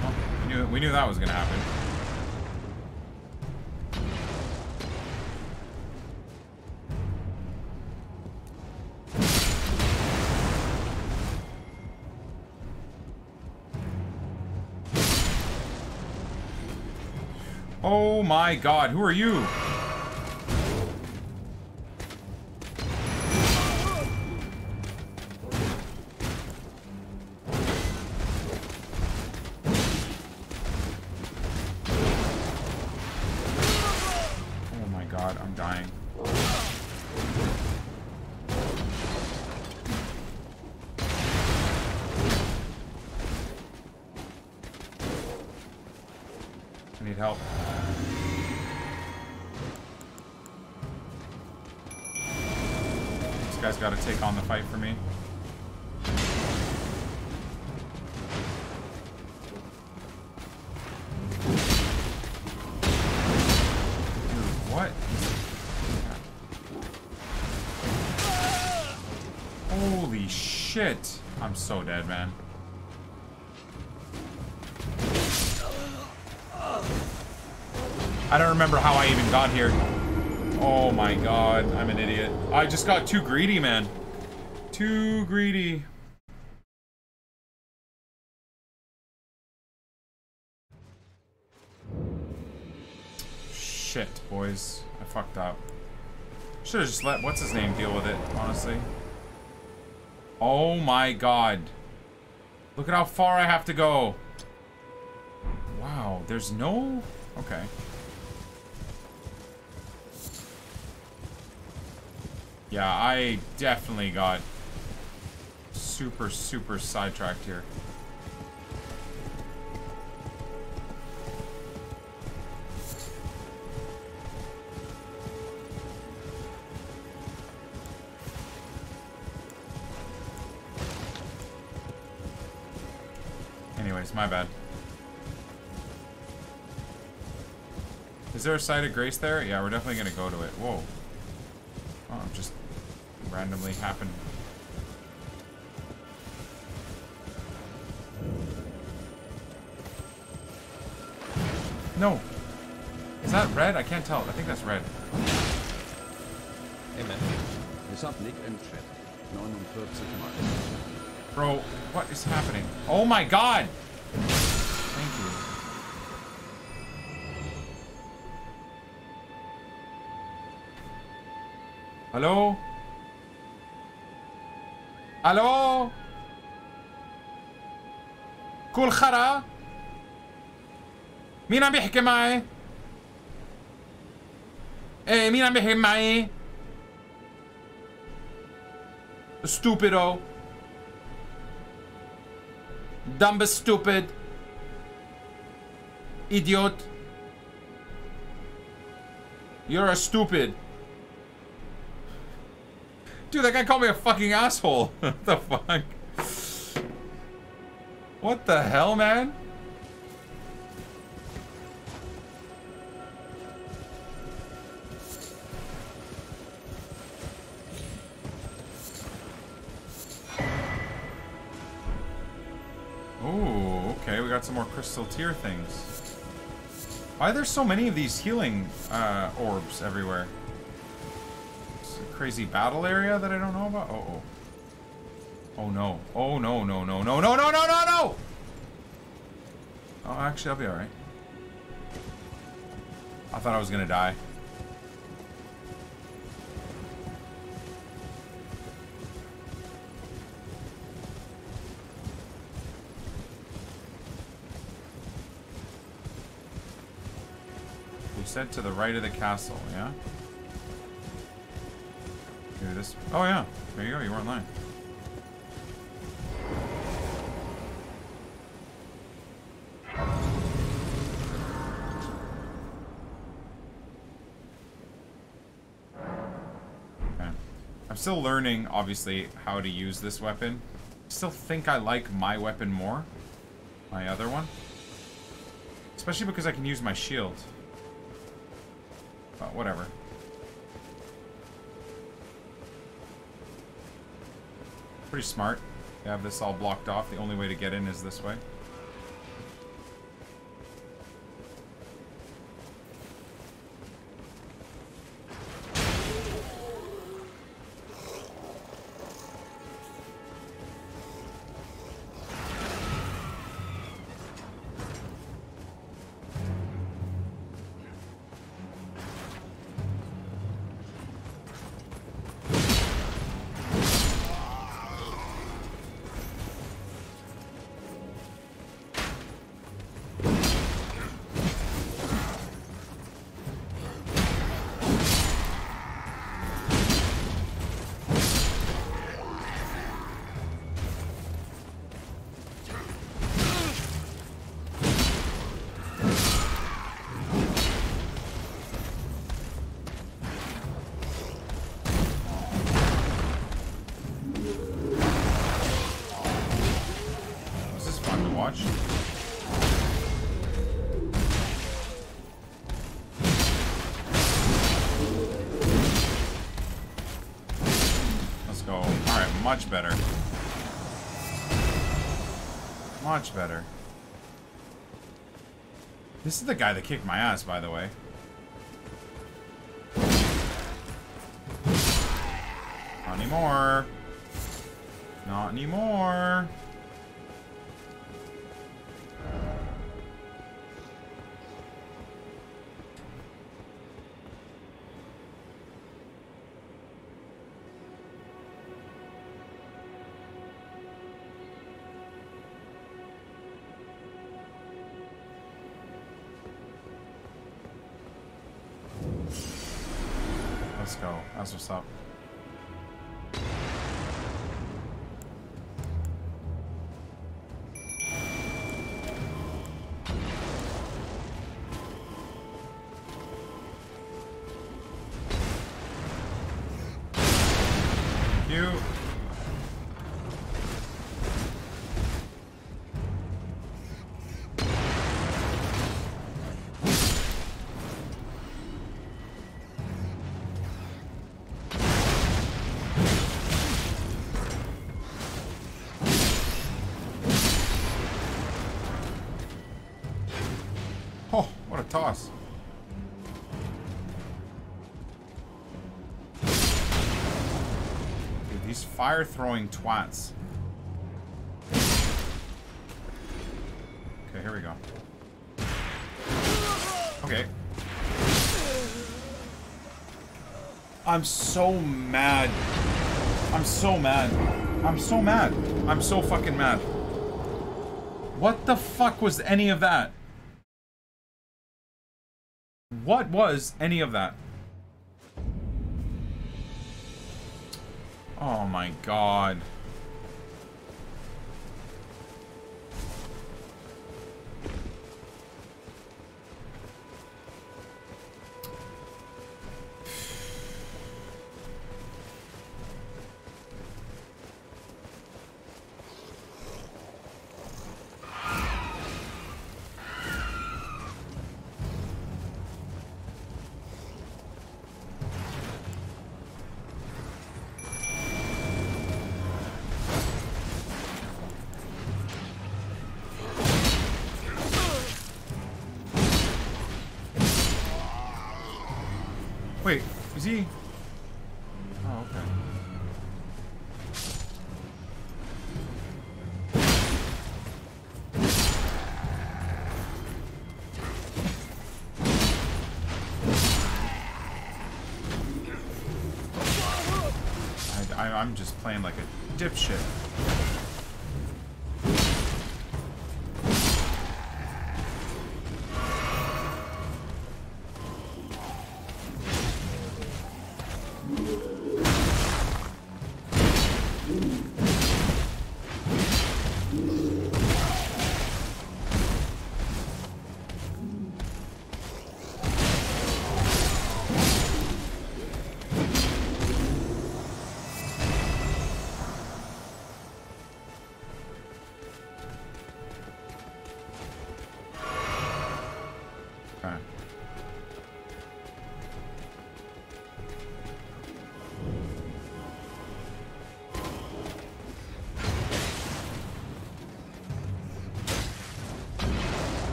Well, we knew, we knew that was gonna happen. My god, who are you? I just got too greedy, man. Too greedy. Shit, boys. I fucked up. Should have just let what's his name deal with it, honestly. Oh my god. Look at how far I have to go. Wow, there's no... Okay. Yeah, I definitely got super, super sidetracked here. Anyways, my bad. Is there a site of grace there? Yeah, we're definitely gonna go to it. Whoa. Randomly happened. No. Is that red? I can't tell. I think that's red. Amen. Republik Endschritt. 49 Mal. Bro, what is happening? Oh my god! Thank you. Hello? ألو؟ كل خرا؟ مين عم بيحكي معي؟ إيه مين عم بيحكي معي؟ ستوبيدو دمب ستوبيد ايديوت You're a stupid. Dude, that guy called me a fucking asshole. what the fuck? What the hell, man? Oh, okay, we got some more crystal tear things. Why are there so many of these healing uh, orbs everywhere? Crazy battle area that I don't know about? Oh, oh. Oh no. Oh no, no, no, no, no, no, no, no, no! Oh, actually, I'll be alright. I thought I was gonna die. We said to the right of the castle, yeah? This. Oh, yeah. There you go. You weren't lying. I'm still learning, obviously, how to use this weapon. Still think I like my weapon more. My other one. Especially because I can use my shield. But whatever. Pretty smart. They have this all blocked off. The only way to get in is this way. Much better. Much better. This is the guy that kicked my ass, by the way. Let's go. That's what's up. Toss. Dude, these fire throwing twats. Okay, here we go. Okay. I'm so mad. I'm so mad. I'm so mad. I'm so fucking mad. What the fuck was any of that? What was any of that? Oh my god.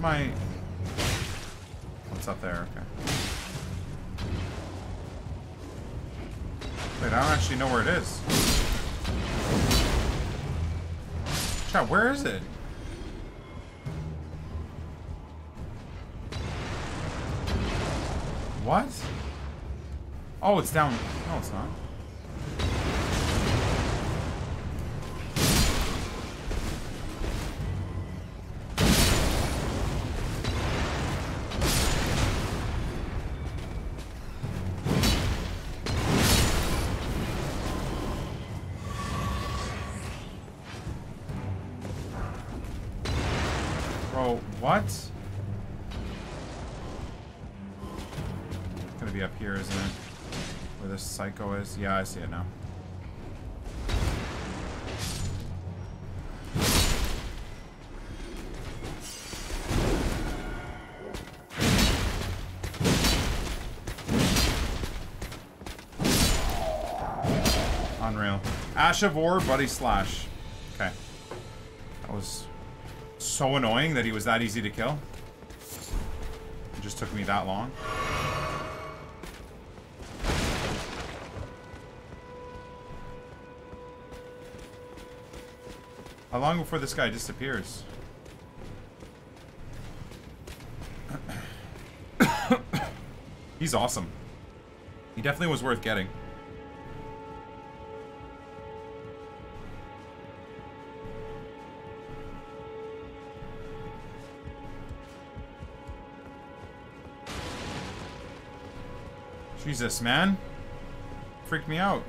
The my... What's up there? Okay. Wait, I don't actually know where it is. Chat, where is it? What? Oh, it's down. No, it's not. Bro, what? It's gonna be up here, isn't it? Where this psycho is? Yeah, I see it now. Unreal. Ash of War, Bloody Slash. Okay. So annoying that he was that easy to kill. It just took me that long. How long before this guy disappears? He's awesome. He definitely was worth getting. Jesus, man. Freaked me out.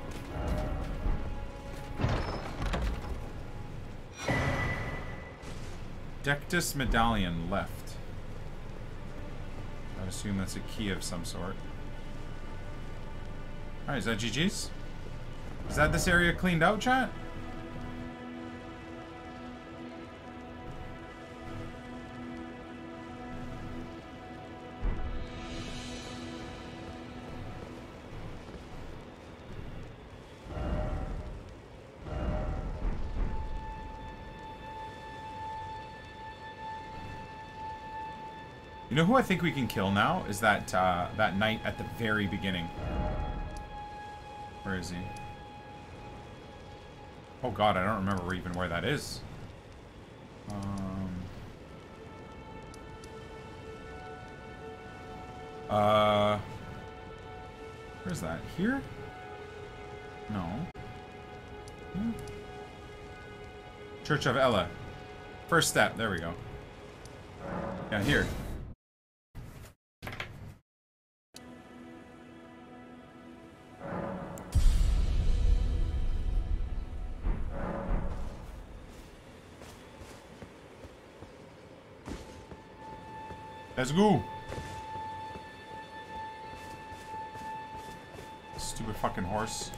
Dectus Medallion left. I assume that's a key of some sort. Alright, is that GG's? Is that this area cleaned out, chat? You know who I think we can kill now? Is that, uh, that knight at the very beginning. Where is he? Oh god, I don't remember even where that is. Um... Uh... Where's that? Here? No. Hmm? Church of Elleh. First step, there we go. Yeah, here. Go. Stupid fucking horse.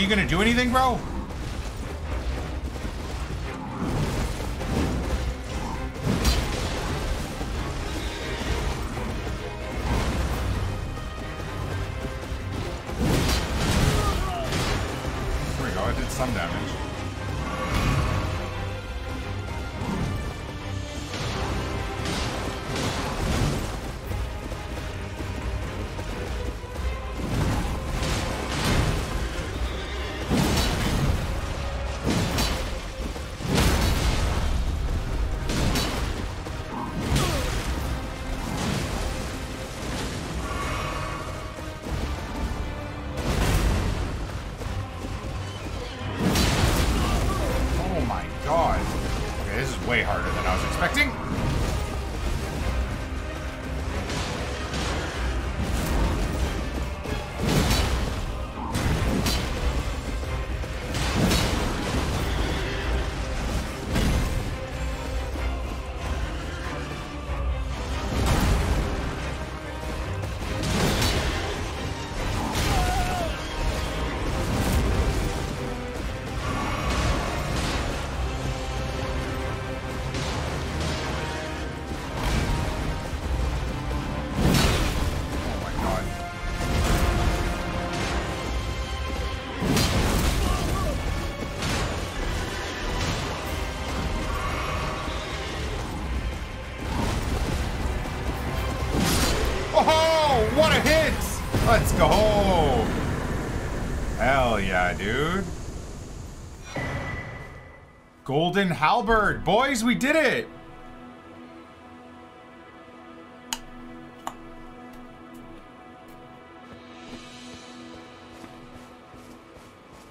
You gonna do anything, bro? Let's! Hell yeah, dude. Golden Halberd. Boys, we did it!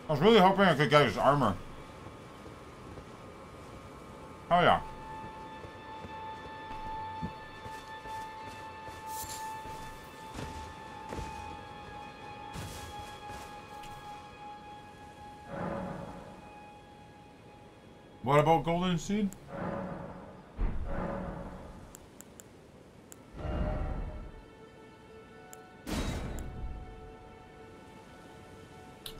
I was really hoping I could get his armor. Oh yeah. What about Golden Seed?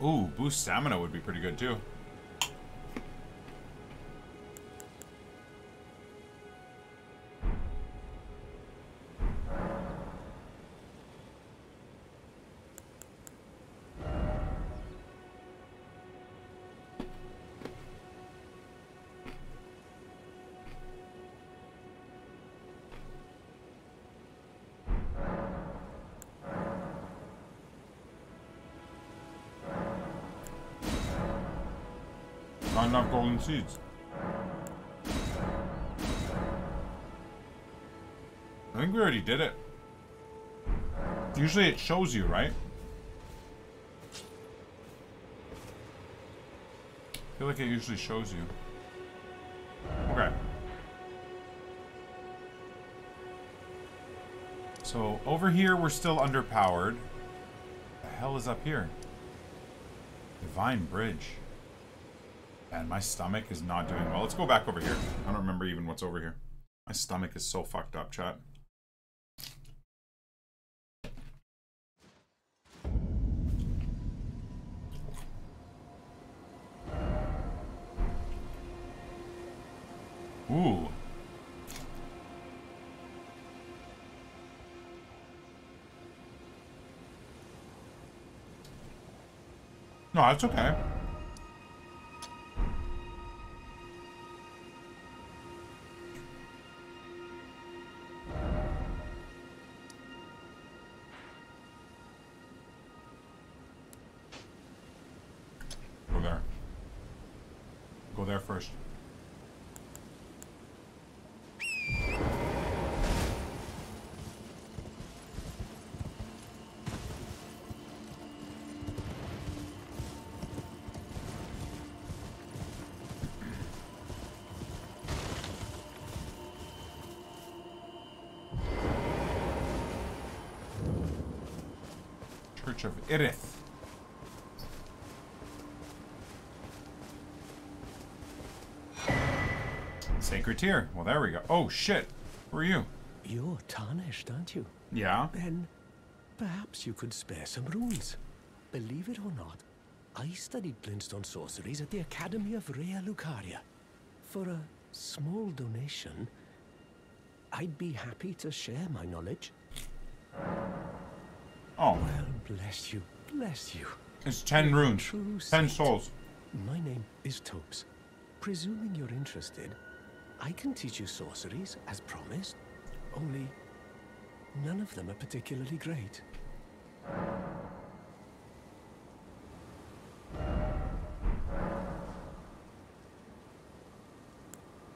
Ooh, boost stamina would be pretty good too. Enough golden seeds. I think we already did it. Usually it shows you, right? I feel like it usually shows you. Okay. So over here we're still underpowered. The hell is up here? Divine Bridge. And my stomach is not doing well. Let's go back over here. I don't remember even what's over here. My stomach is so fucked up, chat. Ooh. No, that's okay. Irith. Sacred Tear. Well, there we go. Oh, shit. Who are you? You're tarnished, aren't you? Yeah? Then perhaps you could spare some runes. Believe it or not, I studied glintstone sorceries at the Academy of Raya Lucaria. For a small donation, I'd be happy to share my knowledge. Oh, Well, bless you, bless you. it's 10 runes. 10 saint. souls. My name is Thops. Presuming you're interested, I can teach you sorceries as promised. Only none of them are particularly great.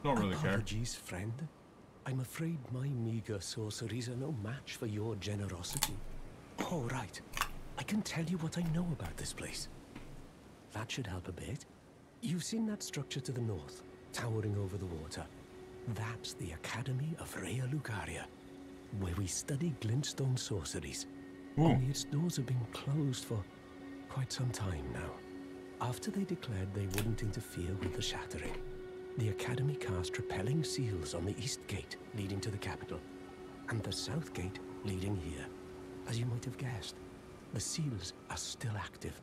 Don't really care. Apologies, friend. I'm afraid my meager sorceries are no match for your generosity. All right. I can tell you what I know about this place. That should help a bit. You've seen that structure to the north, towering over the water. That's the Academy of Raya Lucaria, where we study glintstone sorceries. Ooh. Only its doors have been closed for quite some time now. After they declared they wouldn't interfere with the shattering, the Academy cast repelling seals on the east gate leading to the capital, and the south gate leading here. As you might have guessed, the seals are still active,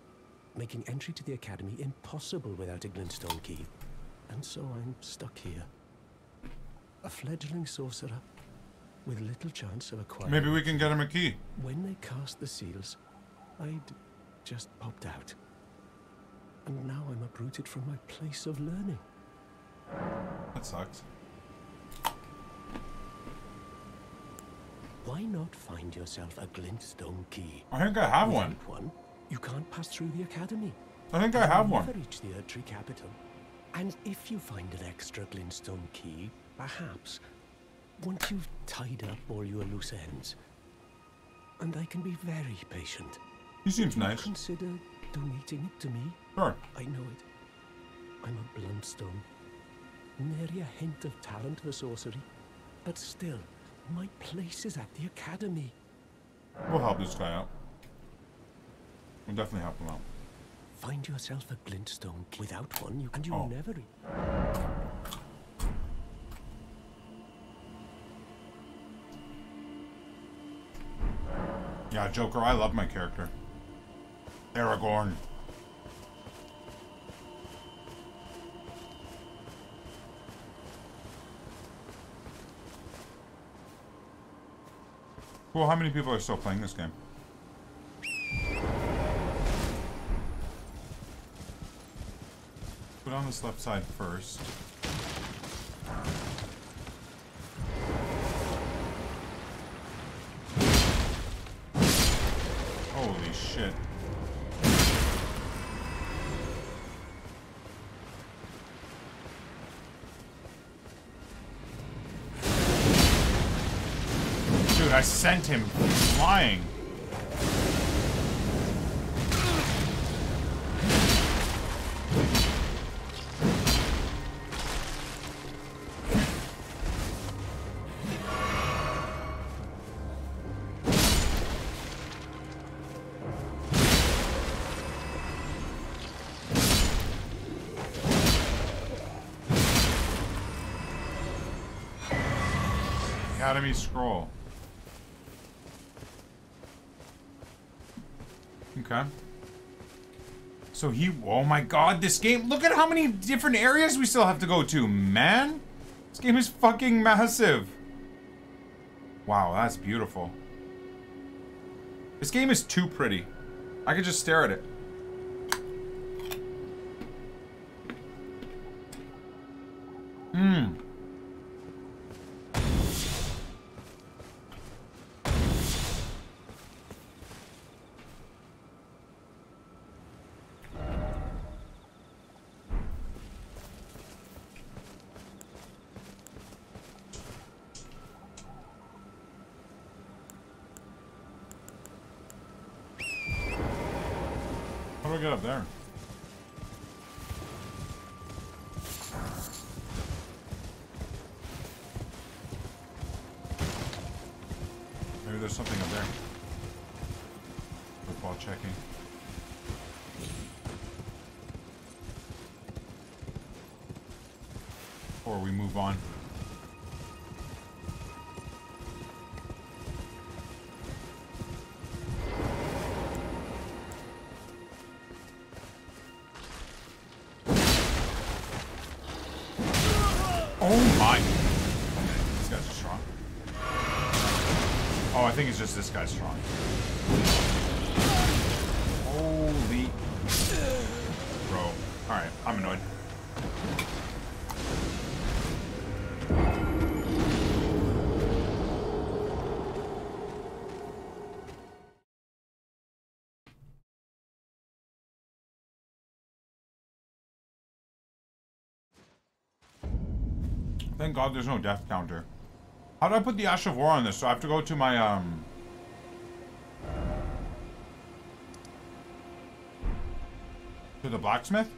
making entry to the Academy impossible without a glintstone key. And so I'm stuck here. A fledgling sorcerer with little chance of acquiring. Maybe we can get him a key. When they cast the seals, I'd just popped out. And now I'm uprooted from my place of learning. That sucks. Why not find yourself a glintstone key? I think I have one. Without one, you can't pass through the academy. I think I have one. Never reach the Erdtree capital. And if you find an extra glintstone key, perhaps, once you've tied up all your loose ends, and I can be very patient, He seems nice. consider donating it to me? Sure. I know it. I'm a bluntstone. Nary a hint of talent for sorcery. But still, my place is at the academy. We'll help this guy out. We'll definitely help him out. Find yourself a glintstone. Without one, you and you'll Oh. never. Yeah, Joker, I love my character. Aragorn. Cool, how many people are still playing this game? Put on this left side first. Sent him flying. Academy scroll. Okay. So he, oh my god, this game, look at how many different areas we still have to go to, man. This game is fucking massive. Wow, that's beautiful. This game is too pretty. I could just stare at it. How do I get up there? Maybe there's something up there. Football checking. Or we move on. Just this guy's strong. Holy. Bro. Alright, I'm annoyed. Thank God there's no death counter. How do I put the Ash of War on this? So I have to go to my, um... the blacksmith?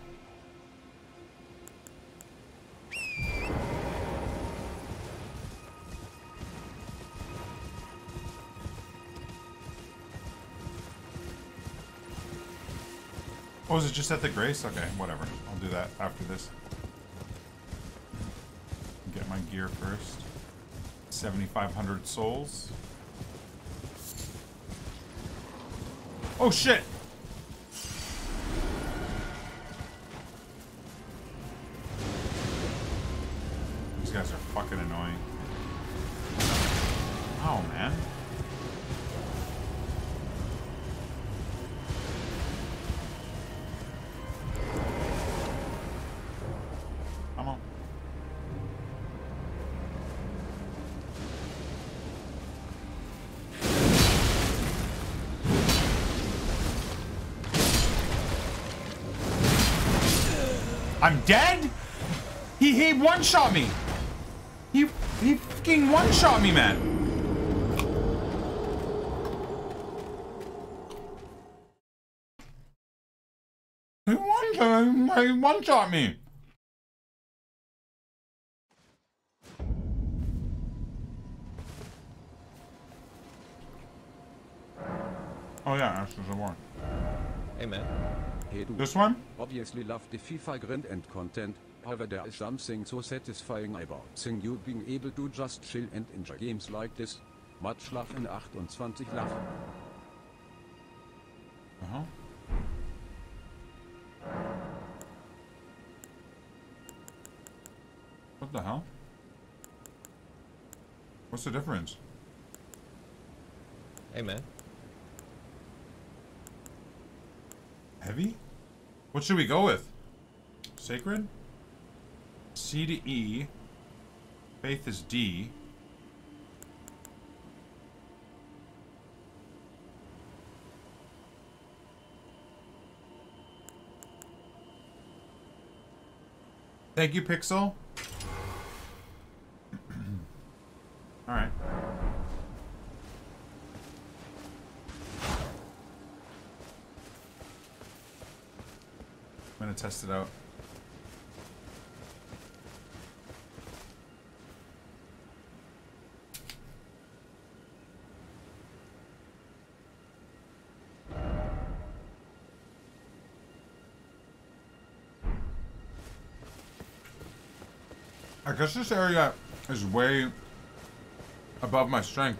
Oh, is it just at the Grace? Okay, whatever. I'll do that after this. Get my gear first. 7,500 souls. Oh shit! Dead? He he one shot me. He he fucking one shot me, man. He one shot he one shot me. Oh yeah, actually some more. Hey, man. This one? Obviously love the FIFA grind and content, however there is something so satisfying about seeing you being able to just chill and enjoy games like this. Much love in 28 love. Uh-huh. What the hell? What's the difference? Hey man. Heavy? What should we go with? Sacred? C to E. Faith is D. Thank you, Pixel. Test it out. I guess this area is way above my strength.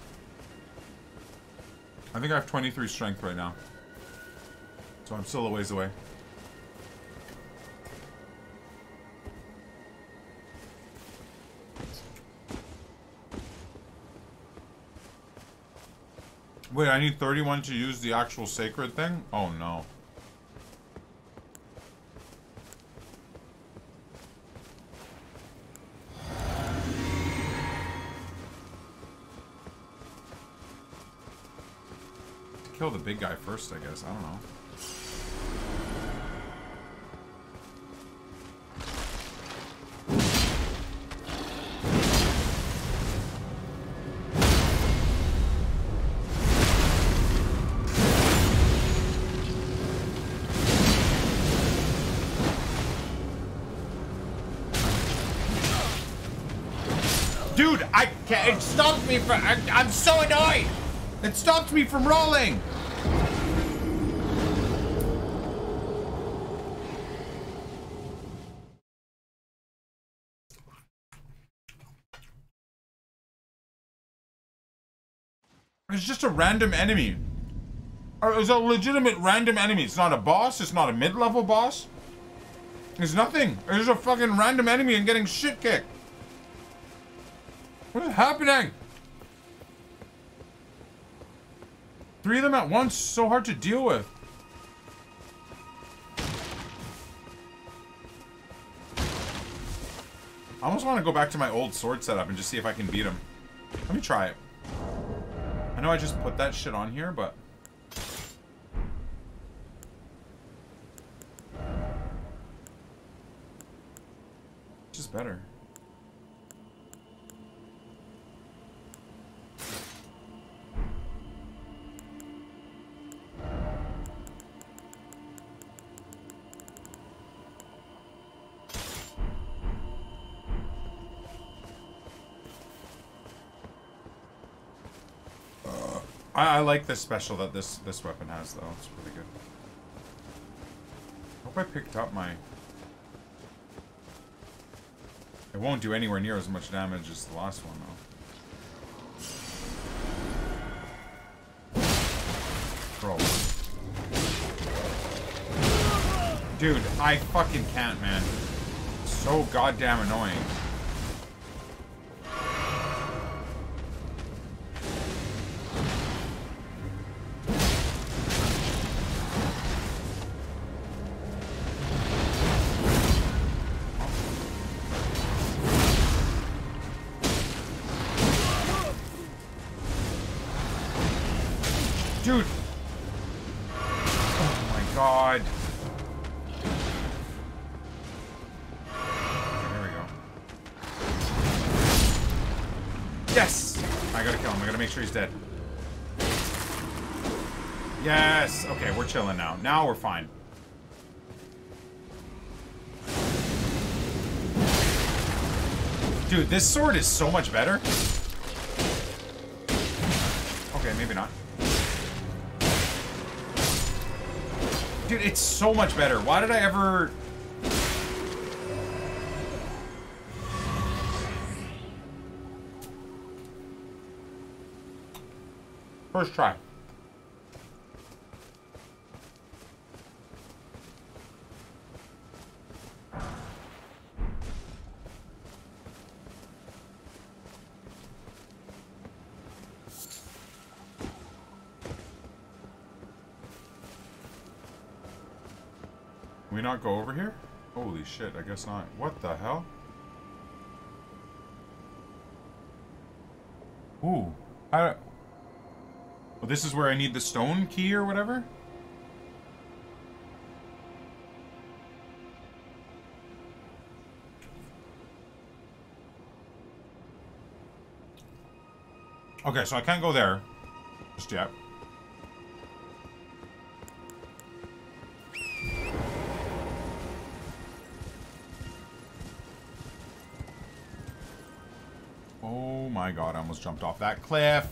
I think I have 23 strength right now. So I'm still a ways away. Wait, I need 31 to use the actual sacred thing? Oh no. Kill the big guy first, I guess. I don't know. From. I, I'm so annoyed. It stopped me from rolling. It's just a random enemy. Or It's a legitimate random enemy. It's not a boss. It's not a mid-level boss. It's nothing. It's just a fucking random enemy and getting shit kicked. What is happening? Three of them at once, so hard to deal with. I almost want to go back to my old sword setup and just see if I can beat him. Let me try it. I know I just put that shit on here, but... Just better. Like this special that this this weapon has though. It's really good. Hope I picked up my. It won't do anywhere near as much damage as the last one though. Bro. Dude, I fucking can't, man. So goddamn annoying. This sword is so much better. Okay, maybe not. Dude, it's so much better. Why did I ever... First try. Not go over here? Holy shit, I guess not. What the hell? Ooh. How... Well, this is where I need the stone key or whatever? Okay, so I can't go there. Just yet. My god, I almost jumped off that cliff.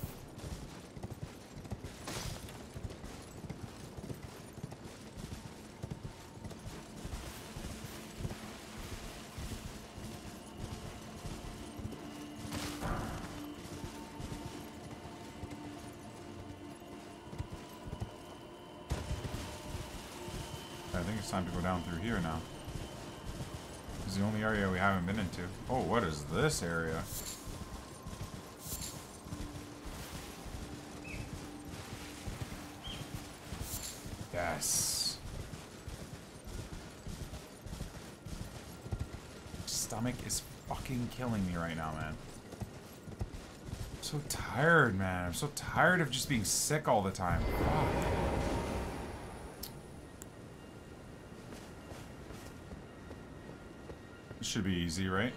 I think it's time to go down through here now. Is the only area we haven't been into. Oh, what is this area? Yes. Stomach is fucking killing me right now, man. I'm so tired, man. I'm so tired of just being sick all the time. Fuck. This should be easy, right?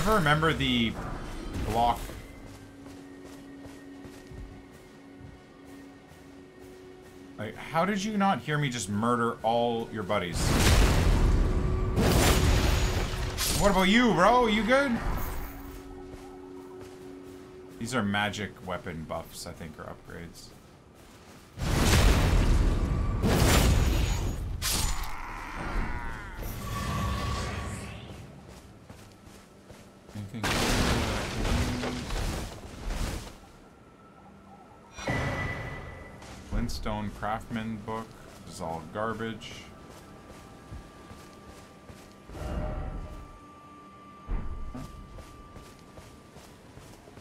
Never remember the block. Like, how did you not hear me just murder all your buddies? What about you, bro? You good? These are magic weapon buffs, I think, or upgrades. Garbage.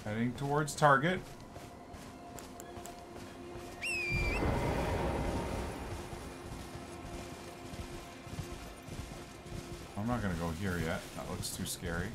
Heading towards target. I'm not gonna go here yet. That looks too scary.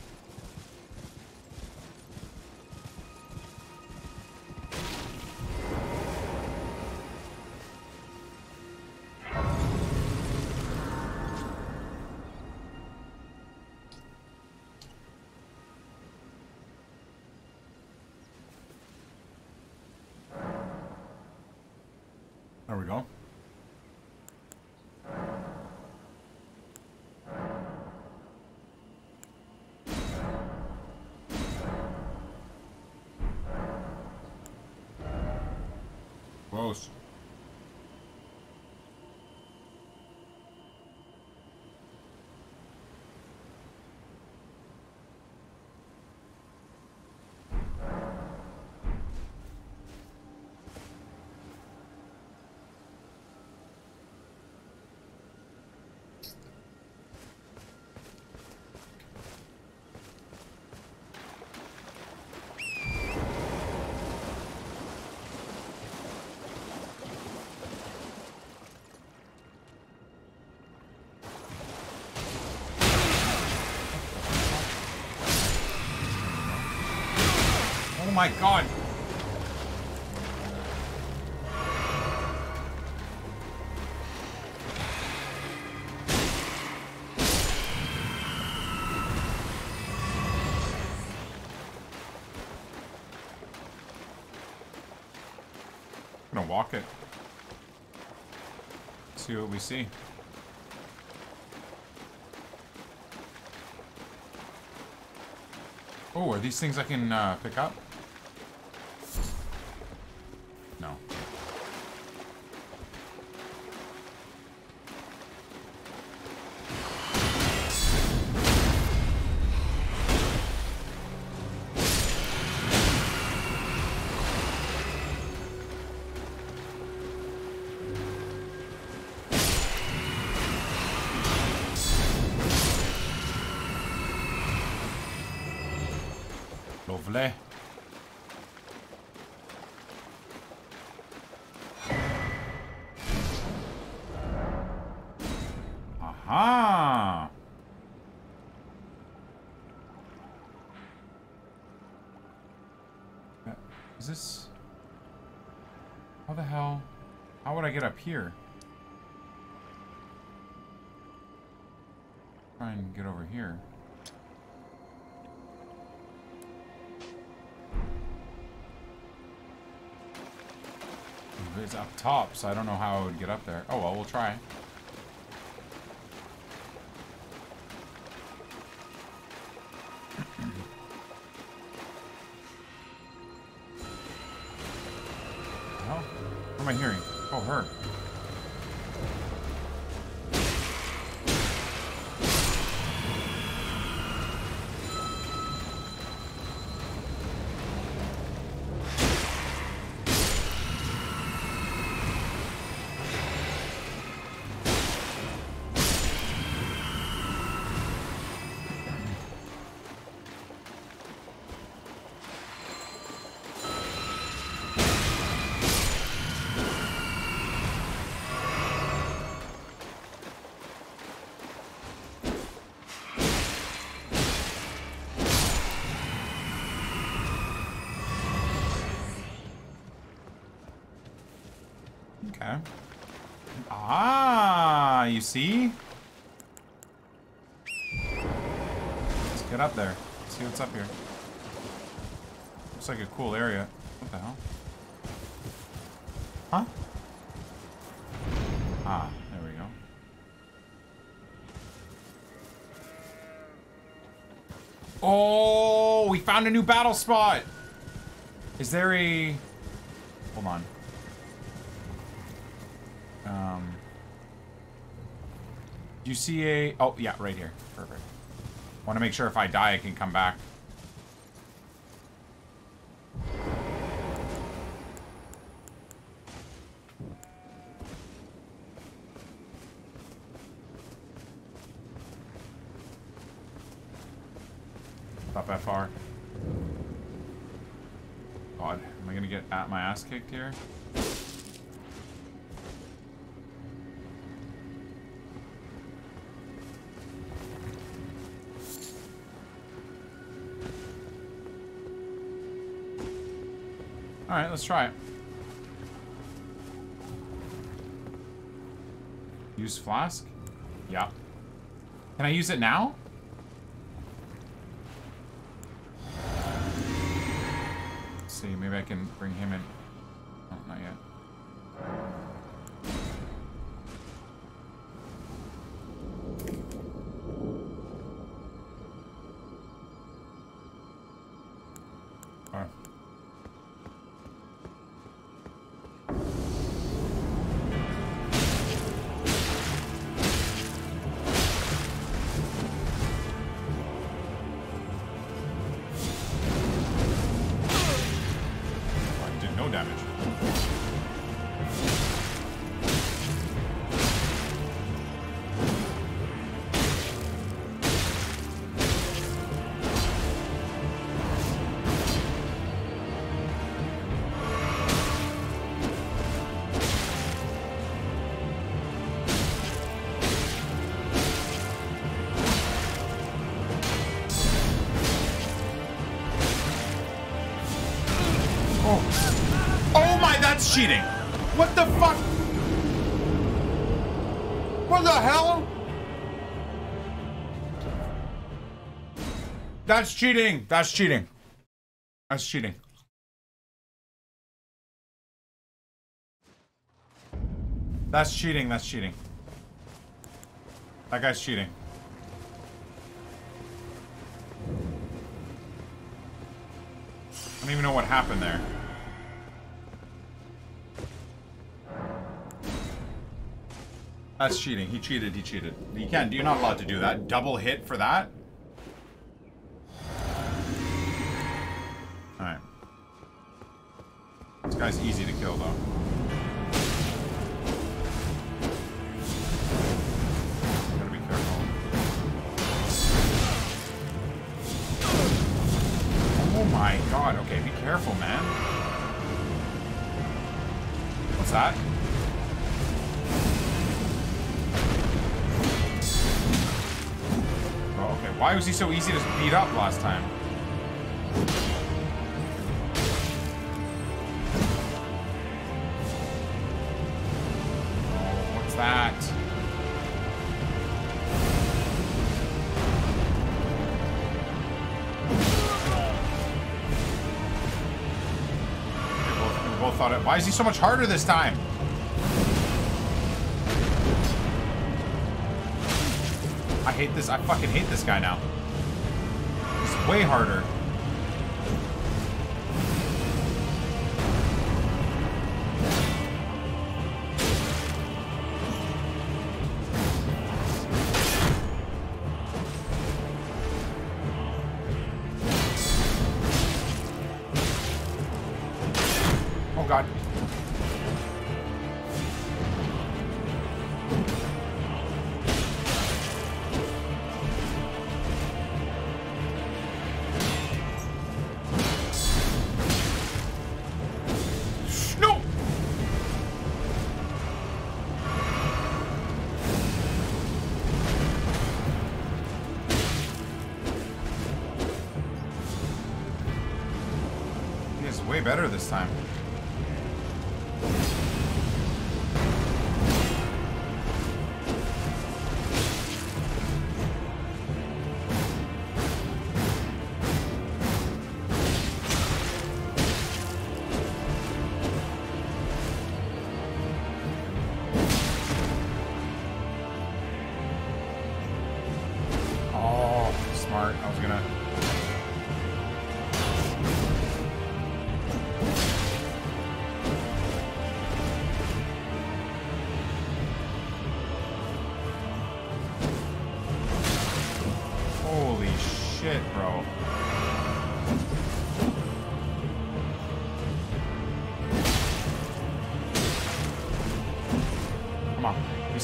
My god. I'm gonna walk it. See what we see. Oh, are these things I can uh, pick up? Here? Try and get over here. It's up top, so I don't know how I would get up there. Oh well, we'll try. Up there. See what's up here. Looks like a cool area. What the hell? Huh? Ah, there we go. Oh, we found a new battle spot! Is there a... Hold on. Um, do you see a... Oh, yeah, right here. Perfect. Want to make sure if I die, I can come back. That far. God, am I going to get at my ass kicked here? Let's try it. Use flask? Yeah. Can I use it now? Let's see, maybe I can bring him in. Oh, not yet. Cheating. What the fuck? What the hell? That's cheating. That's cheating. That's cheating. That's cheating. That's cheating. That guy's cheating. I don't even know what happened there. That's cheating. He cheated. He cheated. You can't. You're not allowed to do that. Double hit for that. All right. This guy's easy to kill, though. Gotta be careful. Oh my god. Okay, be careful, man. What's that? Oh, okay. Why was he so easy to beat up last time? Oh, what's that? Both thought it. Why is he so much harder this time? Hate this. I fucking hate this guy now. It's way harder.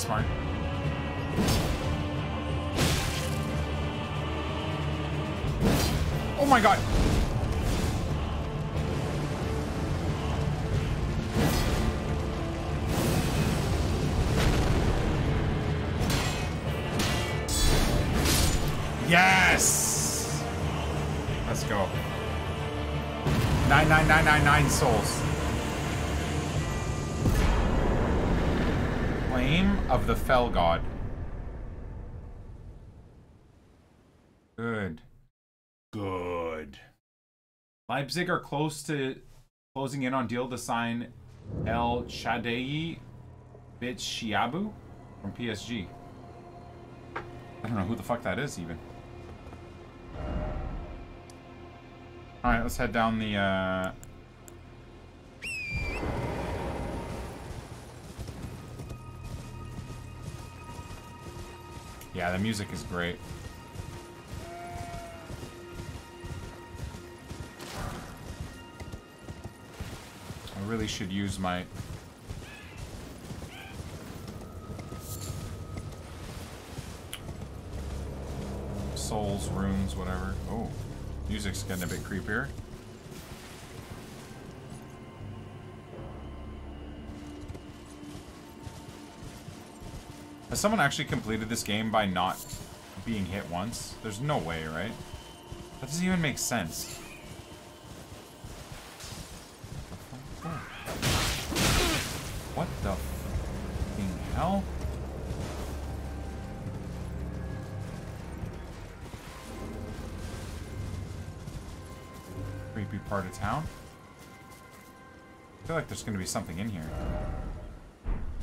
Smart. Oh my god. Yes! Let's go. 99999 souls. Of the Fell God. Good. Good. Leipzig are close to closing in on deal to sign El Chadaille Bitshiabu from PSG. I don't know who the fuck that is even. Alright, let's head down the uh Yeah, the music is great. I really should use my... Souls, runes, whatever. Oh, music's getting a bit creepier. Has someone actually completed this game by not being hit once? There's no way, right? That doesn't even make sense. What the hell? Creepy part of town? I feel like there's gonna be something in here.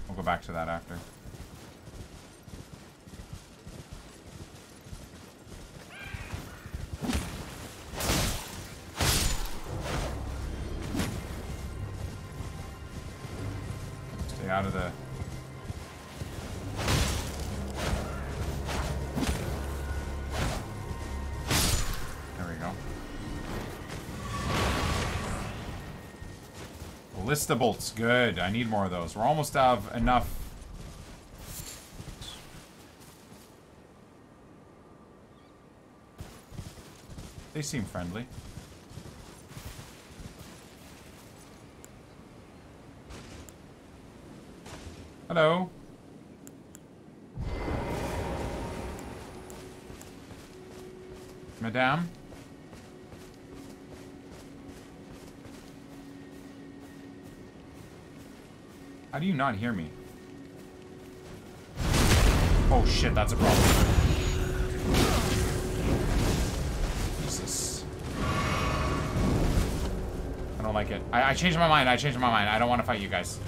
We'll go back to that after. Out of the... There we go. Ballista bolts, good. I need more of those. We're almost out of enough. They seem friendly. Hello. Madame? How do you not hear me? Oh shit, that's a problem. Jesus. I don't like it. I, I changed my mind. I changed my mind. I don't want to fight you guys.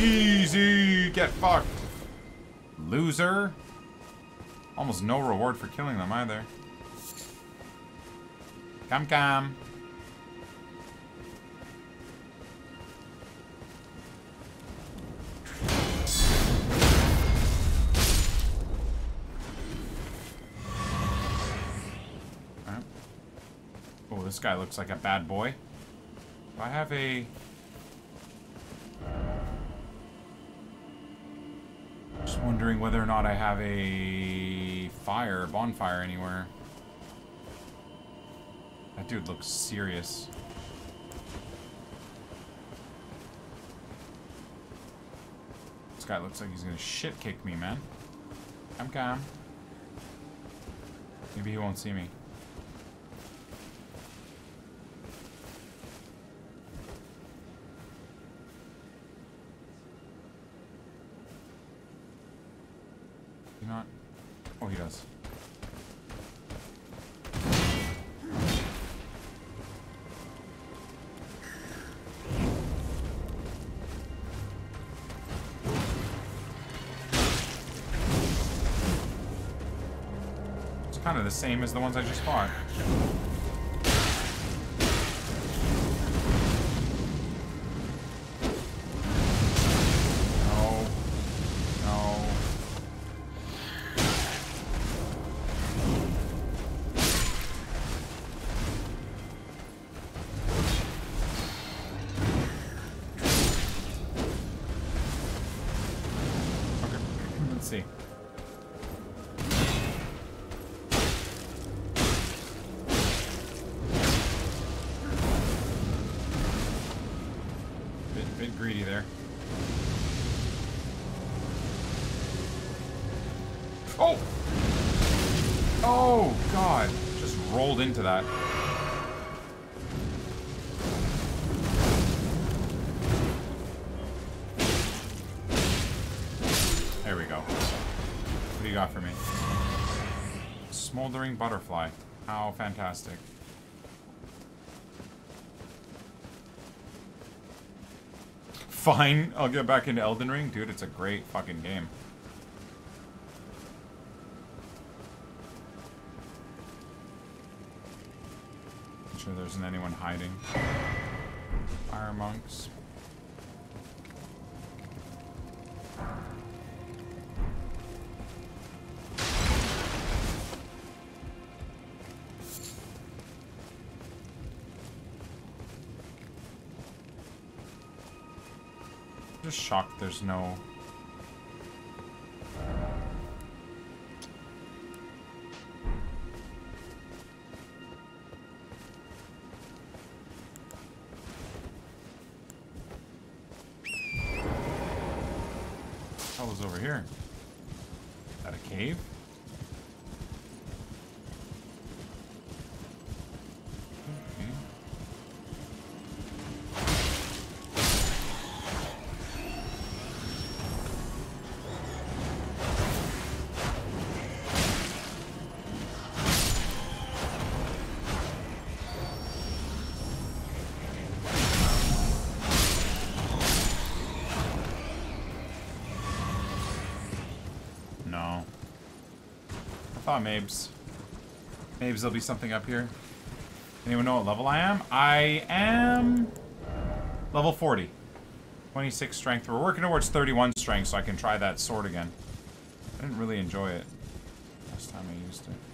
Easy! Get fucked! Loser! Almost no reward for killing them either. Come, come. Oh, this guy looks like a bad boy. Do I have a... wondering whether or not I have a fire, bonfire anywhere. That dude looks serious. This guy looks like he's gonna shit kick me, man. I'm calm. Maybe he won't see me. The same as the ones I just fought. Rolled into that. There we go. What do you got for me? Smoldering butterfly. How fantastic. Fine, I'll get back into Elden Ring. Dude, it's a great fucking game. Not sure there isn't anyone hiding. Fire monks. Just shocked there's no... thought Mabes. Mabes there'll be something up here. Anyone know what level I am? I am level 40. 26 strength. We're working towards 31 strength so I can try that sword again. I didn't really enjoy it last time I used it.